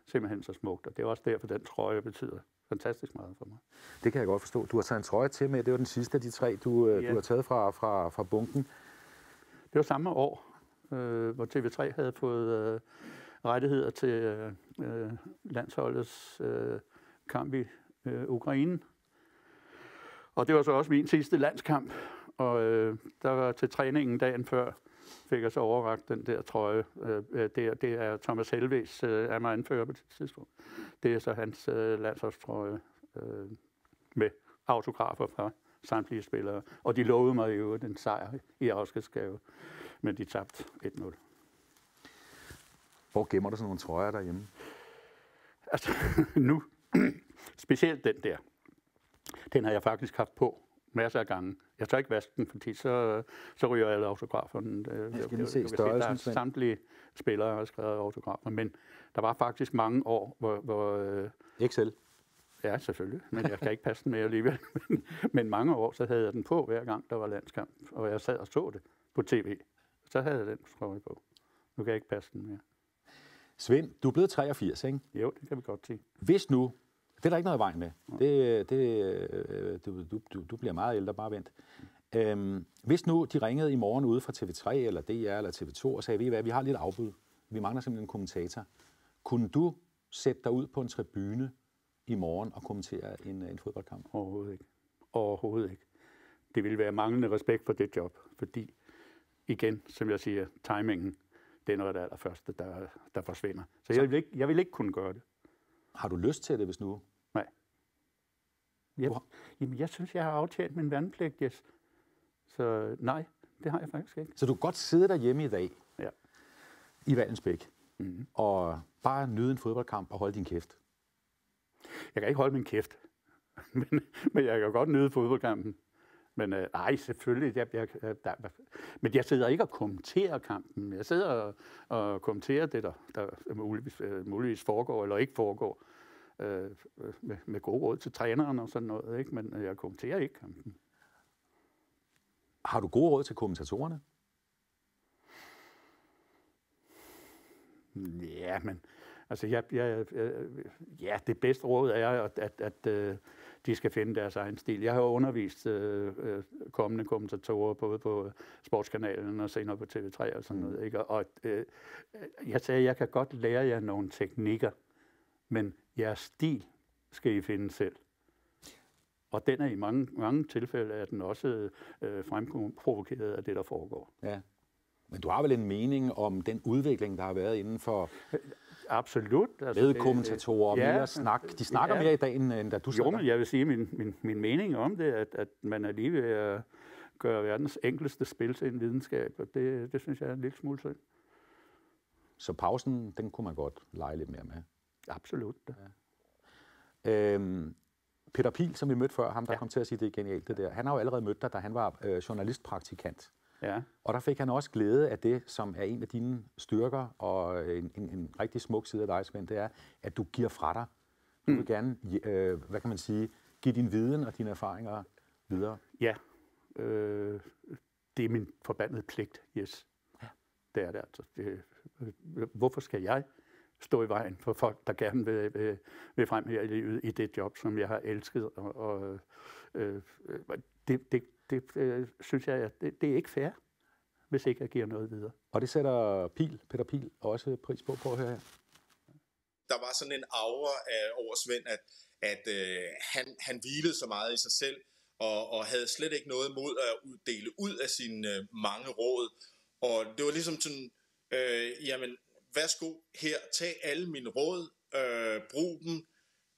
simpelthen så smukt, og det er også derfor, den trøje betyder fantastisk meget for mig. Det kan jeg godt forstå. Du har taget en trøje til med. Det var den sidste af de tre, du, ja. Ja. du har taget fra, fra, fra bunken. Det var samme år, øh, hvor TV3 havde fået øh, rettigheder til øh, øh, landsholdets øh, kamp i øh, Ukraine. Og det var så også min sidste landskamp. Og øh, der var til træningen dagen før, fik jeg så overragt den der trøje. Øh, øh, det, er, det er Thomas Helves, øh, er mig anfører på det tidspunkt. Det er så hans øh, landsholdstrøje øh, med autografer fra samtlige spillere. Og de lovede mig jo den sejr i afskedsgave, men de tabte 1-0. Hvor gemmer du sådan nogle trøjer derhjemme? Altså, nu, specielt den der, den har jeg faktisk haft på masser af gange. Jeg tør ikke vaske den, fordi så, så ryger alle autograferne. Øh, Jeg skal lige se størrelsen, Der er samtlige spillere har skrevet autografer, men der var faktisk mange år, hvor... hvor øh, Excel. Ja, selvfølgelig, men jeg kan ikke passe den med alligevel. Men, men mange år, så havde jeg den på hver gang, der var landskamp, og jeg sad og så det på tv. Så havde jeg den trøje på. Nu kan jeg ikke passe den mere. Svend, du er blevet 83, ikke? Jo, det kan vi godt sige. Hvis nu, det er der ikke noget i vejen med. Det, det, øh, du, du, du, bliver meget ældre, bare vent. Øhm, hvis nu de ringede i morgen ude fra TV3 eller DR eller TV2 og sagde, ved I hvad, vi har lidt afbud. Vi mangler simpelthen en kommentator. Kunne du sætte dig ud på en tribune i morgen og kommentere en, en fodboldkamp? Overhovedet ikke. Overhovedet ikke. Det ville være manglende respekt for det job, fordi igen, som jeg siger, timingen, det er noget af det allerførste, der, der forsvinder. Så jeg vil, ikke, jeg vil ikke kunne gøre det. Har du lyst til det, hvis nu? Jeg, jamen, jeg synes, jeg har aftjent min vandpligt, yes. Så nej, det har jeg faktisk ikke. Så du kan godt sidde derhjemme i dag Ja. i Vallensbæk mm. og bare nyde en fodboldkamp og holde din kæft. Jeg kan ikke holde min kæft, men, men jeg kan godt nyde fodboldkampen. Men øh, nej, selvfølgelig. Jeg, jeg, jeg, der, men jeg sidder ikke og kommenterer kampen. Jeg sidder og, og kommenterer det, der, der muligvis, øh, muligvis foregår eller ikke foregår. Øh, med, med gode råd til træneren og sådan noget. Ikke? Men jeg kommenterer ikke kampen. Har du gode råd til kommentatorerne? Ja, men altså, jeg, jeg, jeg, ja, det bedste råd er, at, at, at øh, de skal finde deres egen stil. Jeg har undervist øh, øh, kommende kommentatorer både på Sportskanalen og senere på TV3 og sådan noget. Ikke? Og, og øh, jeg sagde, at jeg kan godt lære jer nogle teknikker, men jeres stil skal I finde selv. Og den er i mange, mange tilfælde er den også øh, fremprovokeret af det, der foregår. Ja. Men du har vel en mening om den udvikling, der har været inden for Absolut. Altså, med kommentatorer, ja, mere snak. De snakker ja. mere i dag, end, end da du Jo, men jeg vil sige min, min, min mening om det, at, at man er lige ved at gøre verdens enkleste spil til en videnskab, og det, det synes jeg er en lille smule synd. Så pausen, den kunne man godt lege lidt mere med? Absolut. Ja. Øhm, Peter Pil, som vi mødte før, ham der ja. kom til at sige, det er genialt det der, han har jo allerede mødt dig, da han var øh, journalistpraktikant. Ja. Og der fik han også glæde af det, som er en af dine styrker, og en, en, en rigtig smuk side af dig, Svend, det er, at du giver fra dig. Du vil gerne, øh, hvad kan man sige, give din viden og dine erfaringer videre. Ja, øh, det er min forbandede pligt, yes. Ja. Det er det altså. Det, øh, hvorfor skal jeg stå i vejen for folk, der gerne vil, vil, vil frem her i livet i det job, som jeg har elsket? Og, og øh, det, det, det øh, synes jeg, at det, det er ikke fair, hvis ikke jeg giver noget videre. Og det sætter Pil, Peter Pil også pris på, på at høre her. Der var sådan en aura af, over Svend, at, at øh, han, han hvilede så meget i sig selv, og, og havde slet ikke noget mod at dele ud af sine øh, mange råd. Og det var ligesom sådan, øh, jamen, værsgo her, tag alle mine råd, øh, brug dem,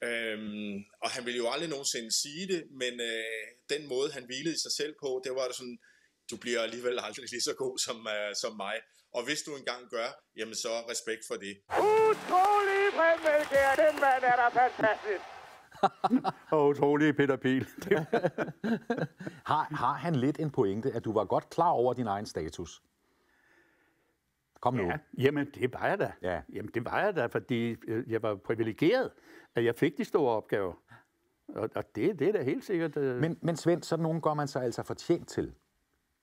Øhm, og han ville jo aldrig nogensinde sige det, men øh, den måde, han hvilede i sig selv på, det var sådan, du bliver alligevel aldrig lige så god som, øh, som mig. Og hvis du engang gør, jamen så respekt for det. Utrolig Bremmelkær, den mand er da fantastisk. og utrolig Peter Pil. har, har han lidt en pointe, at du var godt klar over din egen status? Kom nu. Ja, jamen, det var jeg da. Ja. Jamen, det var jeg da, fordi øh, jeg var privilegeret, at jeg fik de store opgaver. Og, og det, det er da helt sikkert... Øh, Men, men Svend, sådan nogen gør man sig altså fortjent til.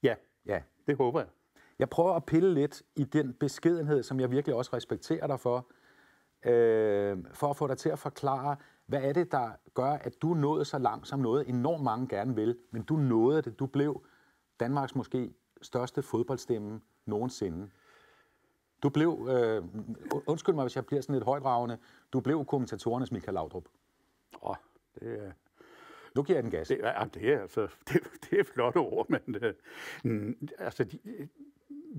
ja, Ja. det håber jeg. Jeg prøver at pille lidt i den beskedenhed, som jeg virkelig også respekterer dig for, øh, for at få dig til at forklare, hvad er det, der gør, at du nåede så langt, som noget enormt mange gerne vil, men du nåede det. Du blev Danmarks måske største fodboldstemme nogensinde. Du blev, øh, undskyld mig, hvis jeg bliver sådan lidt højdragende, du blev kommentatorernes Michael Laudrup. Åh, det er... Nu giver jeg den gas. Det er, det er, altså, det, det er flotte ord, men øh, mm, altså, de, øh,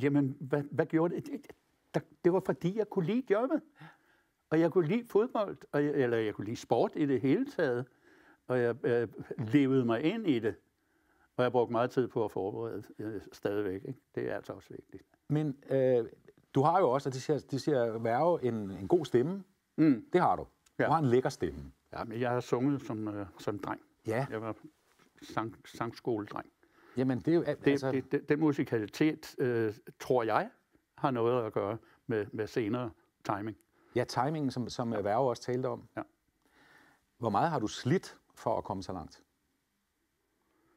jamen, hvad, hvad gjorde det? Det, der, det var fordi, jeg kunne lide jobbet. Og jeg kunne lide fodbold, og jeg, eller jeg kunne lide sport i det hele taget. Og jeg øh, levede mig ind i det. Og jeg brugte meget tid på at forberede øh, stadigvæk. Ikke? Det er altså også vigtigt. Men øh, du har jo også, og det siger, det siger Værge, en, en god stemme. Mm. Det har du. Ja. Du har en lækker stemme. Ja, men jeg har sunget som, øh, som dreng. Ja. Jeg var sang, sangskoledreng. Jamen, det er jo... Det, Altså, altså... det, det, den musikalitet, øh, tror jeg, har noget at gøre med, med senere timing. Ja, timingen, som, som ja. Værge også talte om. Ja. Hvor meget har du slidt for at komme så langt?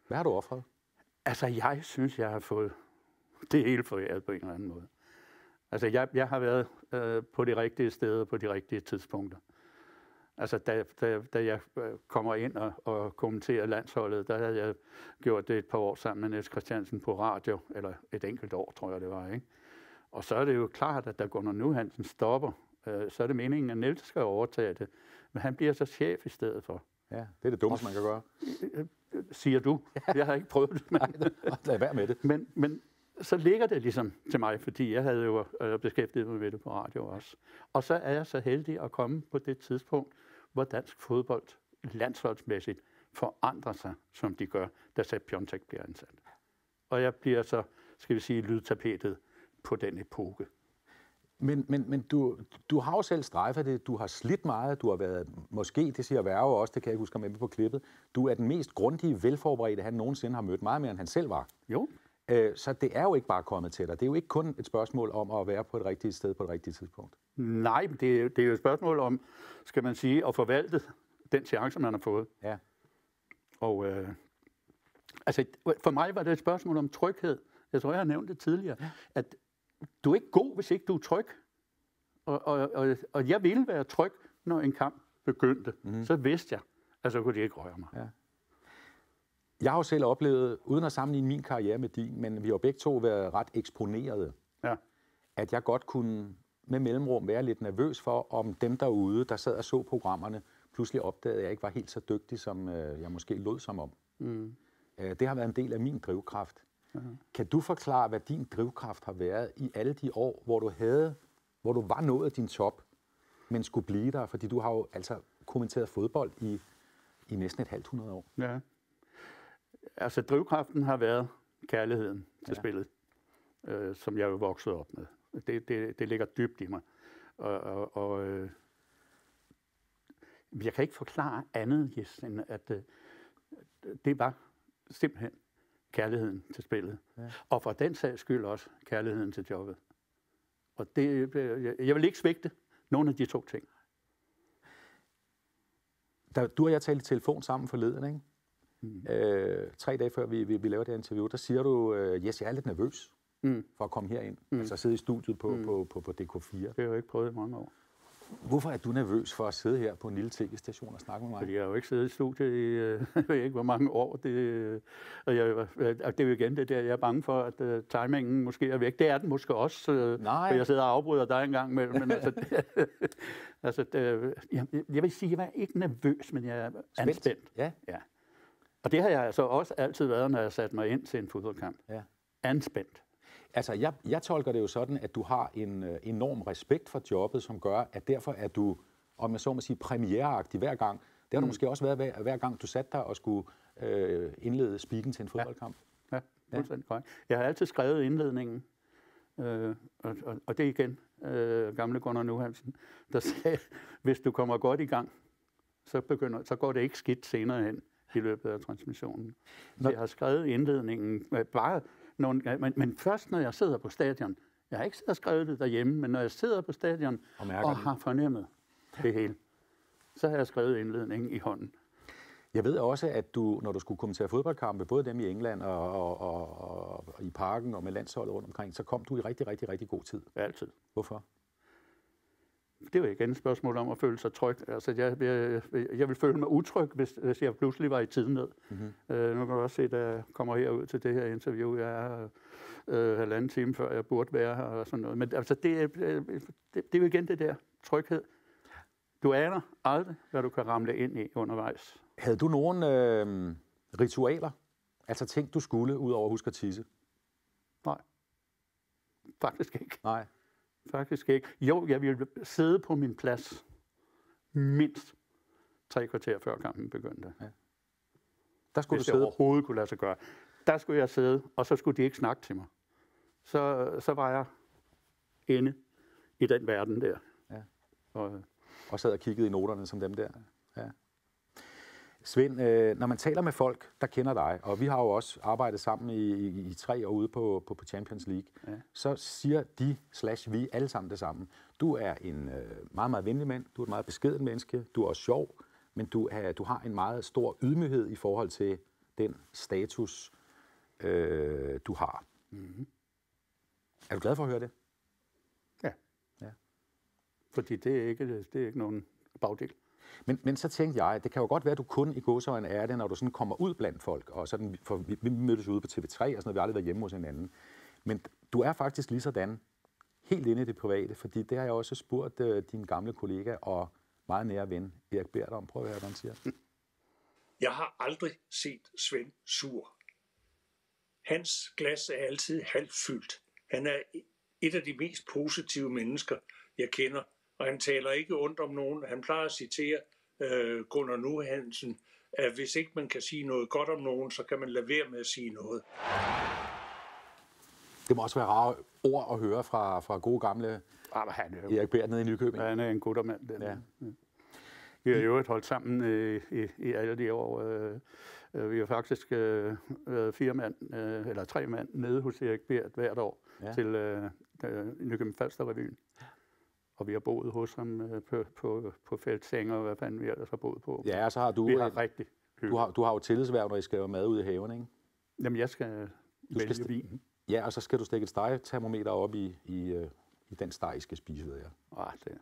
Hvad har du offret? Altså, jeg synes, jeg har fået det hele foræret på en eller anden måde. Altså, jeg, jeg har været øh, på de rigtige steder på de rigtige tidspunkter. Altså, da, da, da jeg øh, kommer ind og, og kommenterer landsholdet, der havde jeg gjort det et par år sammen med Niels Christiansen på radio, eller et enkelt år, tror jeg det var, ikke? Og så er det jo klart, at da Gunnar Nu Hansen stopper, øh, så er det meningen, at Niels skal overtage det. Men han bliver så chef i stedet for. Ja, det er det dummeste, man kan gøre. Siger du. Jeg har ikke prøvet det, men, Lad være med det. men, men så ligger det ligesom til mig, fordi jeg havde jo øh, beskæftiget mig med det på radio også. Og så er jeg så heldig at komme på det tidspunkt, hvor dansk fodbold landsholdsmæssigt forandrer sig, som de gør, da Sepp Piontek bliver ansat. Og jeg bliver så, skal vi sige, lydtapetet på den epoke. Men, men, men du, du har jo selv strejfet det. Du har slidt meget. Du har været, måske, det siger Værge også, det kan jeg huske, med på klippet. Du er den mest grundige, velforberedte, han nogensinde har mødt. Meget mere, end han selv var. Jo, Så det er jo ikke bare kommet til dig. Det er jo ikke kun et spørgsmål om at være på et rigtigt sted på et rigtigt tidspunkt. nej, det, er- det er jo et spørgsmål om, skal man sige, at forvalte den chance, man har fået. Ja. Og øh, altså, for mig var det et spørgsmål om tryghed. Jeg tror, jeg har nævnt det tidligere, ja. at du er ikke god, hvis ikke du er tryg. Og, og, og, og jeg ville være tryg, når en kamp begyndte. Mm. Så vidste jeg, at så kunne de ikke røre mig. Ja. Jeg har jo selv oplevet, uden at sammenligne min karriere med din, men vi har begge to været ret eksponerede, Ja. at jeg godt kunne med mellemrum være lidt nervøs for, om dem derude, der sad og så programmerne, pludselig opdagede, at jeg ikke var helt så dygtig, som øh, jeg måske lod som om. Mm. Øh, det har været en del af min drivkraft. Kan du forklare, hvad din drivkraft har været i alle de år, hvor du havde, hvor du var nået din top, men skulle blive der? Fordi du har jo altså kommenteret fodbold i, i næsten et halvt hundrede år. Ja. Altså, drivkraften har været kærligheden til Ja. spillet, øh, som jeg er jo vokset op med. Det, det, det ligger dybt i mig. Og, og, og øh, jeg kan ikke forklare andet, Jes, end at øh, det var simpelthen kærligheden til spillet. Ja. Og for den sags skyld også kærligheden til jobbet. Og det, øh, jeg, jeg vil ikke svigte nogen af de to ting. Da du og jeg talte i telefon sammen forleden, ikke? Mm. Øh, tre dage før vi, vi, vi laver det her interview, der siger du, øh, yes, jeg er lidt nervøs Mm. for at komme herind. Mm. Altså sidde i studiet på, mm. på, på, på DK4. Det har jeg jo ikke prøvet i mange år. Hvorfor er du nervøs for at sidde her på en lille tv-station og snakke med mig? Fordi jeg har jo ikke siddet i studiet i, øh, jeg ved ikke hvor mange år. Det, øh, og, jeg, øh, og det er jo igen det der, jeg er bange for, at uh, timingen måske er væk. Det er den måske også, uh, Nej. for jeg sidder og afbryder dig en gang imellem. Men altså, det, altså det, jeg, jeg vil sige, at jeg er ikke nervøs, men jeg er anspændt. Ja. Ja. Og det har jeg altså også altid været, når jeg satte mig ind til en fodboldkamp. ja. Anspændt. Altså, jeg, jeg tolker det jo sådan, at du har en øh, enorm respekt for jobbet, som gør, at derfor er du, om jeg så må sige, premiereagtig hver gang. Det har du måske også været hver, hver gang, du satte dig og skulle øh, indlede spiken til en fodboldkamp. Ja, fuldstændig korrekt. Jeg har altid skrevet indledningen, øh, og, og, og det er igen øh, gamle Gunnar Nu Hansen, der sagde, hvis du kommer godt i gang, så, begynder, så går det ikke skidt senere hen i løbet af transmissionen. Så jeg har skrevet indledningen, øh, bare nogle, men, men først når jeg sidder på stadion, Jeg har ikke siddet og skrevet det derhjemme, men når jeg sidder på stadion Og og, det. har fornemmet det hele, så har jeg skrevet indledningen i hånden. Jeg ved også, at du, når du skulle kommentere fodboldkampe, både dem i England og, og, og, og i parken og med landsholdet rundt omkring, så kom du i rigtig, rigtig, rigtig god tid. Altid. Hvorfor? Det er jo igen et spørgsmål om at føle sig tryg. Altså, jeg, jeg, jeg vil føle mig utryg, hvis, hvis jeg pludselig var i tiden ned. Mm-hmm. Øh, nu kan du også se, da jeg kommer herud til det her interview, jeg er øh, halvanden time før jeg burde være her og sådan noget. Men altså, det, er- det, det, det er jo igen det der tryghed. Du aner aldrig, hvad du kan ramle ind i undervejs. Havde du nogle øh, ritualer? Altså ting, du skulle, ud over at huske at tisse? Nej. Faktisk ikke. Nej. Faktisk ikke. Jo, jeg ville sidde på min plads mindst tre kvarter før kampen begyndte. Ja. Der skulle hvis du det sidde. overhovedet kunne lade sig gøre. Der skulle jeg sidde, og så skulle de ikke snakke til mig. Så, så var jeg inde i den verden der. Ja. Og, og sad og kiggede i noterne som dem der. Ja. Svend, øh, når man taler med folk, der kender dig, og vi har jo også arbejdet sammen i, i, i tre år ude på, på, på Champions League, Ja. så siger de slash vi alle sammen det samme. Du er en øh, meget, meget venlig mand, du er et meget beskeden menneske, du er også sjov, men du, er, du har en meget stor ydmyghed i forhold til den status, øh, du har. mm-hmm. Er du glad for at høre det? Fordi det er ikke, det er ikke nogen bagdel. Men, men så tænkte jeg, det kan jo godt være, at du kun i godsøjne er det, når du sådan kommer ud blandt folk. Og sådan, for vi, vi mødtes ude på TV3 og sådan noget, vi har aldrig været hjemme hos hinanden. Men du er faktisk lige sådan, helt inde i det private, fordi det har jeg også spurgt uh, din gamle kollega og meget nære ven, Erik Bert, om. Prøv at høre, hvad han siger. Jeg har aldrig set Svend sur. Hans glas er altid halvt fyldt. Han er et af de mest positive mennesker, jeg kender, og han taler ikke ondt om nogen. Han plejer at citere øh, Gunnar Nu Hansen, at hvis ikke man kan sige noget godt om nogen, så kan man lade være med at sige noget. Det må også være rare ord at høre fra, fra gode gamle Ah, han er jo, Erik Bert nede i Nykøbing. han er en guttermand. Den. Ja. Vi har jo holdt sammen øh, i, i alle de år. Øh, øh, vi har faktisk øh, været fire mand, øh, eller tre mand, nede hos Erik Bert hvert år Ja. til øh, øh, Nykøbing Falster Revyen. Og vi har boet hos ham øh, på, på, på feltseng, og hvad fanden vi ellers har boet på. Ja, og så har du, Vi har rigtig du, har, du har jo tillidsværv, når I skal lave mad ude i haven, ikke? Jamen, jeg skal skal vælge st- vinen. Ja, og så skal du stikke et stegetermometer op i, i, øh, i den steg, I skal spise, ved jeg. Ah, det,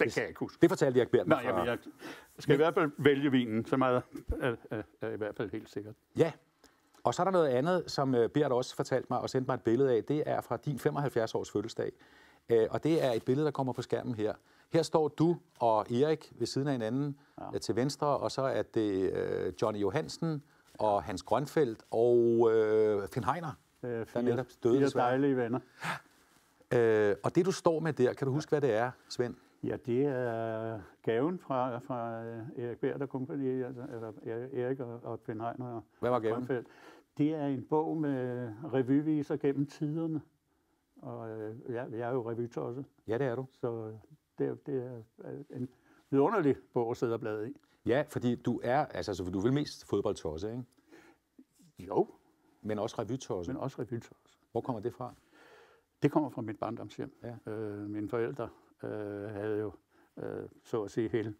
det kan jeg ikke huske. Det fortalte Erik Bert mig Nej, fra- jamen, jeg skal i hvert fald vælge vinen. Så meget er, er, er i hvert fald helt sikkert. Ja, og så er der noget andet, som øh, Bert også fortalte mig og sendte mig et billede af. Det er fra din 75-års fødselsdag. Øh, Og det er et billede, der kommer på skærmen her. Her står du og Erik ved siden af hinanden ja. til venstre, og så er det øh, Johnny Johansen og Hans Grønfeldt og øh, Finn Heiner, Øh, der fire, netop døde fire desværre. dejlige venner. Øh, og det, du står med der, kan du huske, hvad det er, Svend? Ja, det er gaven fra, fra øh, Erik Bert og kompagni, altså, eller Erik og, og Finn Heiner og Hvad var gaven? Grønfeldt. Det er en bog med revyviser gennem tiderne. Og øh, jeg, jeg er jo revytosset, Ja, det er du. så det, er- det er øh, en vidunderlig bog at sidde og blade i. Ja, fordi du er, altså, så du vil mest fodboldtosse, ikke? Jo, Men også revytosse. men også revytosset. Hvor kommer det fra? Det kommer fra mit barndomshjem. Ja. Øh, mine forældre øh, havde jo, øh, så at sige, hele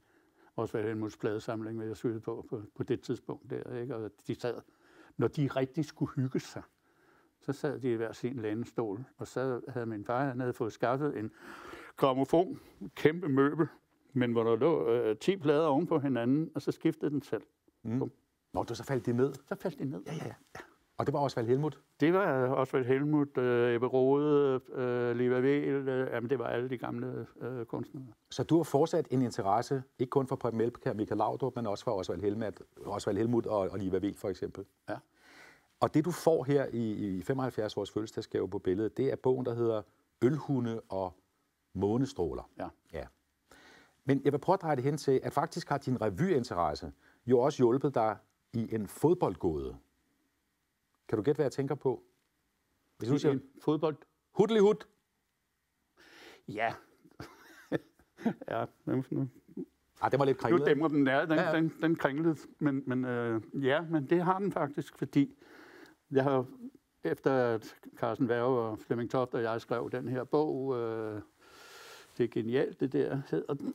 Osvald Helmuts pladesamling, vil jeg skyde på, på, på det tidspunkt der. Ikke? Og de sad, når de rigtig skulle hygge sig, så sad de i hver sin lænestol, og så havde min far, han havde fået skaffet en gramofon, kæmpe møbel, men hvor der lå øh, 10 plader oven på hinanden, og så skiftede den selv. Mm. Nå, du så faldt det ned. Så faldt de ned. Ja, ja, ja. Og det var også Val Helmut. Det var Osvald Helmut, øh, Ebbe Rode, øh, Liva Vel, øh, jamen det var alle de gamle øh, kunstnere. Så du har fortsat en interesse, ikke kun for Preben Melbjerg og Michael Laudrup, men også for Osvald Helmut, Osvald Helmut og, og Liva Vel for eksempel. Ja. Og det du får her i, i 75 års fødselsdagsgave på billedet, det er bogen, der hedder Ølhunde og Månestråler. Ja. ja. Men jeg vil prøve at dreje det hen til, at faktisk har din revyinteresse jo også hjulpet dig i en fodboldgåde. Kan du gætte, hvad jeg tænker på? Hvis du siger fodbold. hudlig hud, Ja. ja, nu, nu, ah, det var lidt nu kringlet. dæmmer den den, Ja, ja. ja. den, den kringlede, men, men øh, ja, men det har den faktisk, fordi jeg har efter at Carsten Værge og Flemming Toft og jeg skrev den her bog, øh, det er genialt, det der hedder den.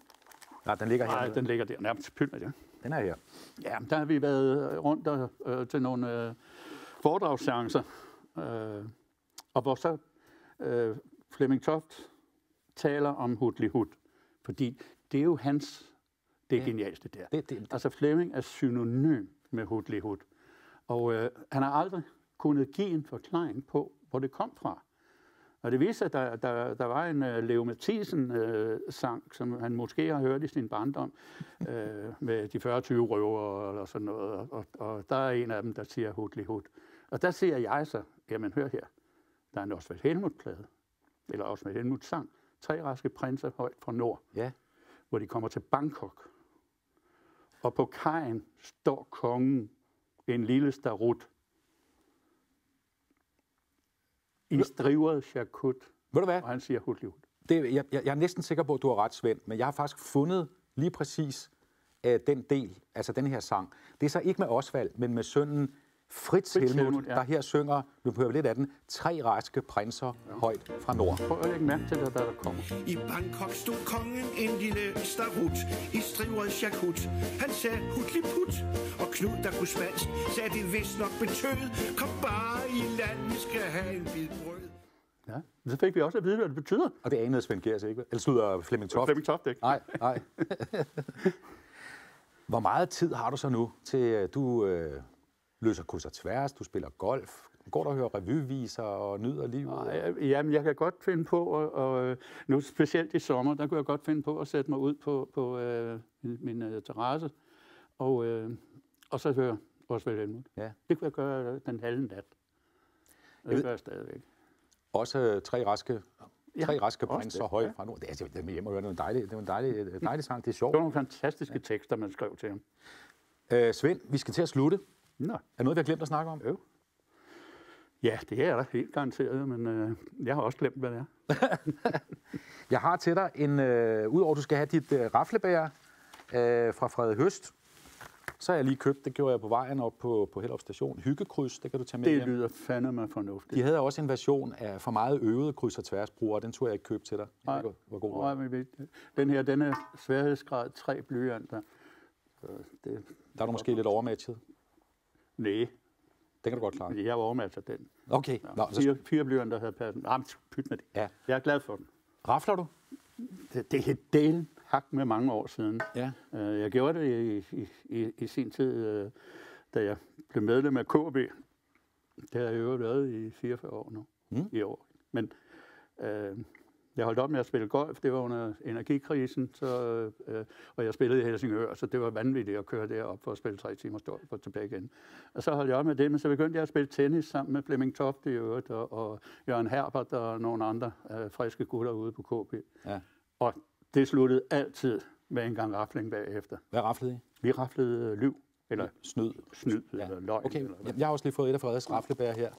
Nej, den ligger her. Nej, den ligger der nærmest pynt med det. Den er her. Ja, der har vi været rundt og, øh, til nogle øh, foredragsseancer, øh, og hvor så øh, Flemming Toft taler om Hudli Hud, fordi det er jo hans, det er Ja. genialste der. Det, det, Altså Flemming er synonym med Hudli Hud, og øh, han har aldrig kunnet give en forklaring på, hvor det kom fra. Og det viser, at der, der, der var en uh, Leo Mathisen-sang, som han måske har hørt i sin barndom, uh, med de 40-20 røver eller sådan noget. Og, og der er en af dem, der siger hudli hud. Og der siger jeg så, jamen hør her, der er en Osvald Helmut-plade, eller Osvald Helmut-sang, Tre raske prinser højt fra nord, Ja. hvor de kommer til Bangkok. Og på kajen står kongen, en lille starut, i strivret chakut, Ved du hvad? og han siger hudli hud. Det, jeg, jeg, jeg er næsten sikker på, at du har ret, Svend, men jeg har faktisk fundet lige præcis uh, den del, altså den her sang. Det er så ikke med Osvald, men med sønnen Fritz, Fritz Helmut, Helmut, ja. der her synger, nu hører vi lidt af den, Tre raske prinser højt fra nord. Prøv at lægge mærke til, hvad der kommer. I Bangkok stod kongen en lille starut i strivret chakut. Han sagde hudli put, og Knud, der kunne spansk, sagde det vist nok betød. Kom bare i land, vi skal have en bid brød. Ja. Så fik vi også at vide, hvad det betyder. Og det anede Svend Gers ikke? Eller slutter Flemming Toft? Flemming Toft, ikke? Nej, nej. Hvor meget tid har du så nu til, øh, du øh, løser kryds og tværs, du spiller golf, går der og hører revyviser og nyder livet? Nej, Jamen, jeg kan godt finde på, og, og nu specielt i sommer, der kunne jeg godt finde på at sætte mig ud på, på øh, min, min øh, terrasse, og, øh, og så høre Osvald Helmut. Ja. Det kunne jeg gøre øh, den halve nat. Og det gør jeg stadigvæk. Også øh, tre raske, Ja, tre raske prinser det, højt ja. fra nord. Det er, altså, det er med hjem og høre, det er en dejlig, det er en dejlig, dejlig sang, det er sjovt. Det var nogle fantastiske tekster, man skrev til ham. Øh, Svend, vi skal til at slutte. Nå, Er der noget, vi har glemt at snakke om? jo. Ja, det er der helt garanteret, men øh, jeg har også glemt, hvad det er. Jeg har til dig en, øh, udover at du skal have dit øh, raflebær øh, fra Frede Høst, så har jeg lige købt, det gjorde jeg på vejen op på, på Hellerup Station, hyggekryds, det kan du tage med Det hjem. lyder fandeme fornuftigt. De havde også en version af for meget øvede kryds og tværsbrugere, den turde jeg ikke købe til dig. Jeg Nej. ikke, hvor god Nej, men den her, den er sværhedsgrad 3 blyanter. Det, Der er du måske lidt overmatchet. Nej, Den kan du godt klare. jeg var overmatchet den. Okay, Nå, så Fire, fire blyanter havde passet. Ah, men pyt med det. Ja. Jeg er glad for den. rafler du? Det, det er del hak med mange år siden. Ja. Øh, Jeg gjorde det i, i, i, i sin tid, øh, da jeg blev medlem af KB. Det har jeg jo været i 44 år nu, Mm. i år. Men øh, jeg holdt op med at spille golf, det var under energikrisen, så, øh, og jeg spillede i Helsingør, så det var vanvittigt at køre derop for at spille tre timer stort og tilbage igen. Og så holdt jeg op med det, men så begyndte jeg at spille tennis sammen med Flemming Toft i øvrigt, og, og Jørgen Herbert og nogle andre øh, friske gutter ude på KB. Ja. Og det sluttede altid med en gang rafling bagefter. Hvad raflede I? Vi raflede øh, lyv, eller Snyd. snyd, Ja. eller løgn. Okay, Eller, hvad. jeg har også lige fået et af Fredes raflebær her.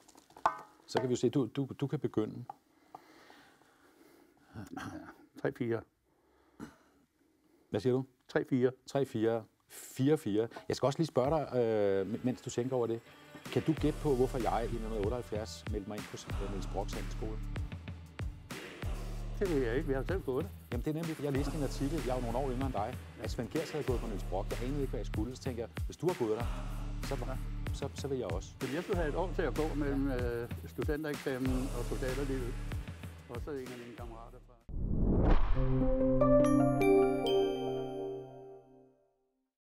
Så kan vi jo se, du, du, du kan begynde. 3-4. Hvad siger du? 3-4. 3, 4, 4, 4. Jeg skal også lige spørge dig, øh, mens du tænker over det. Kan du gætte på, hvorfor jeg i 1978 meldte mig ind på Niels Brocks skole? Det ved jeg ikke, vi har selv gået det. Jamen det er nemlig, jeg læste en artikel, jeg er jo nogle år yngre end dig, at Svend Gers havde gået på Niels Brock. Jeg anede ikke, hvad jeg skulle. Så tænker jeg, hvis du har gået der, så, så, så vil jeg også. Men jeg skulle have et år til at gå mellem øh, studentereksamen og soldaterlivet. Og så en af mine kammerater fra...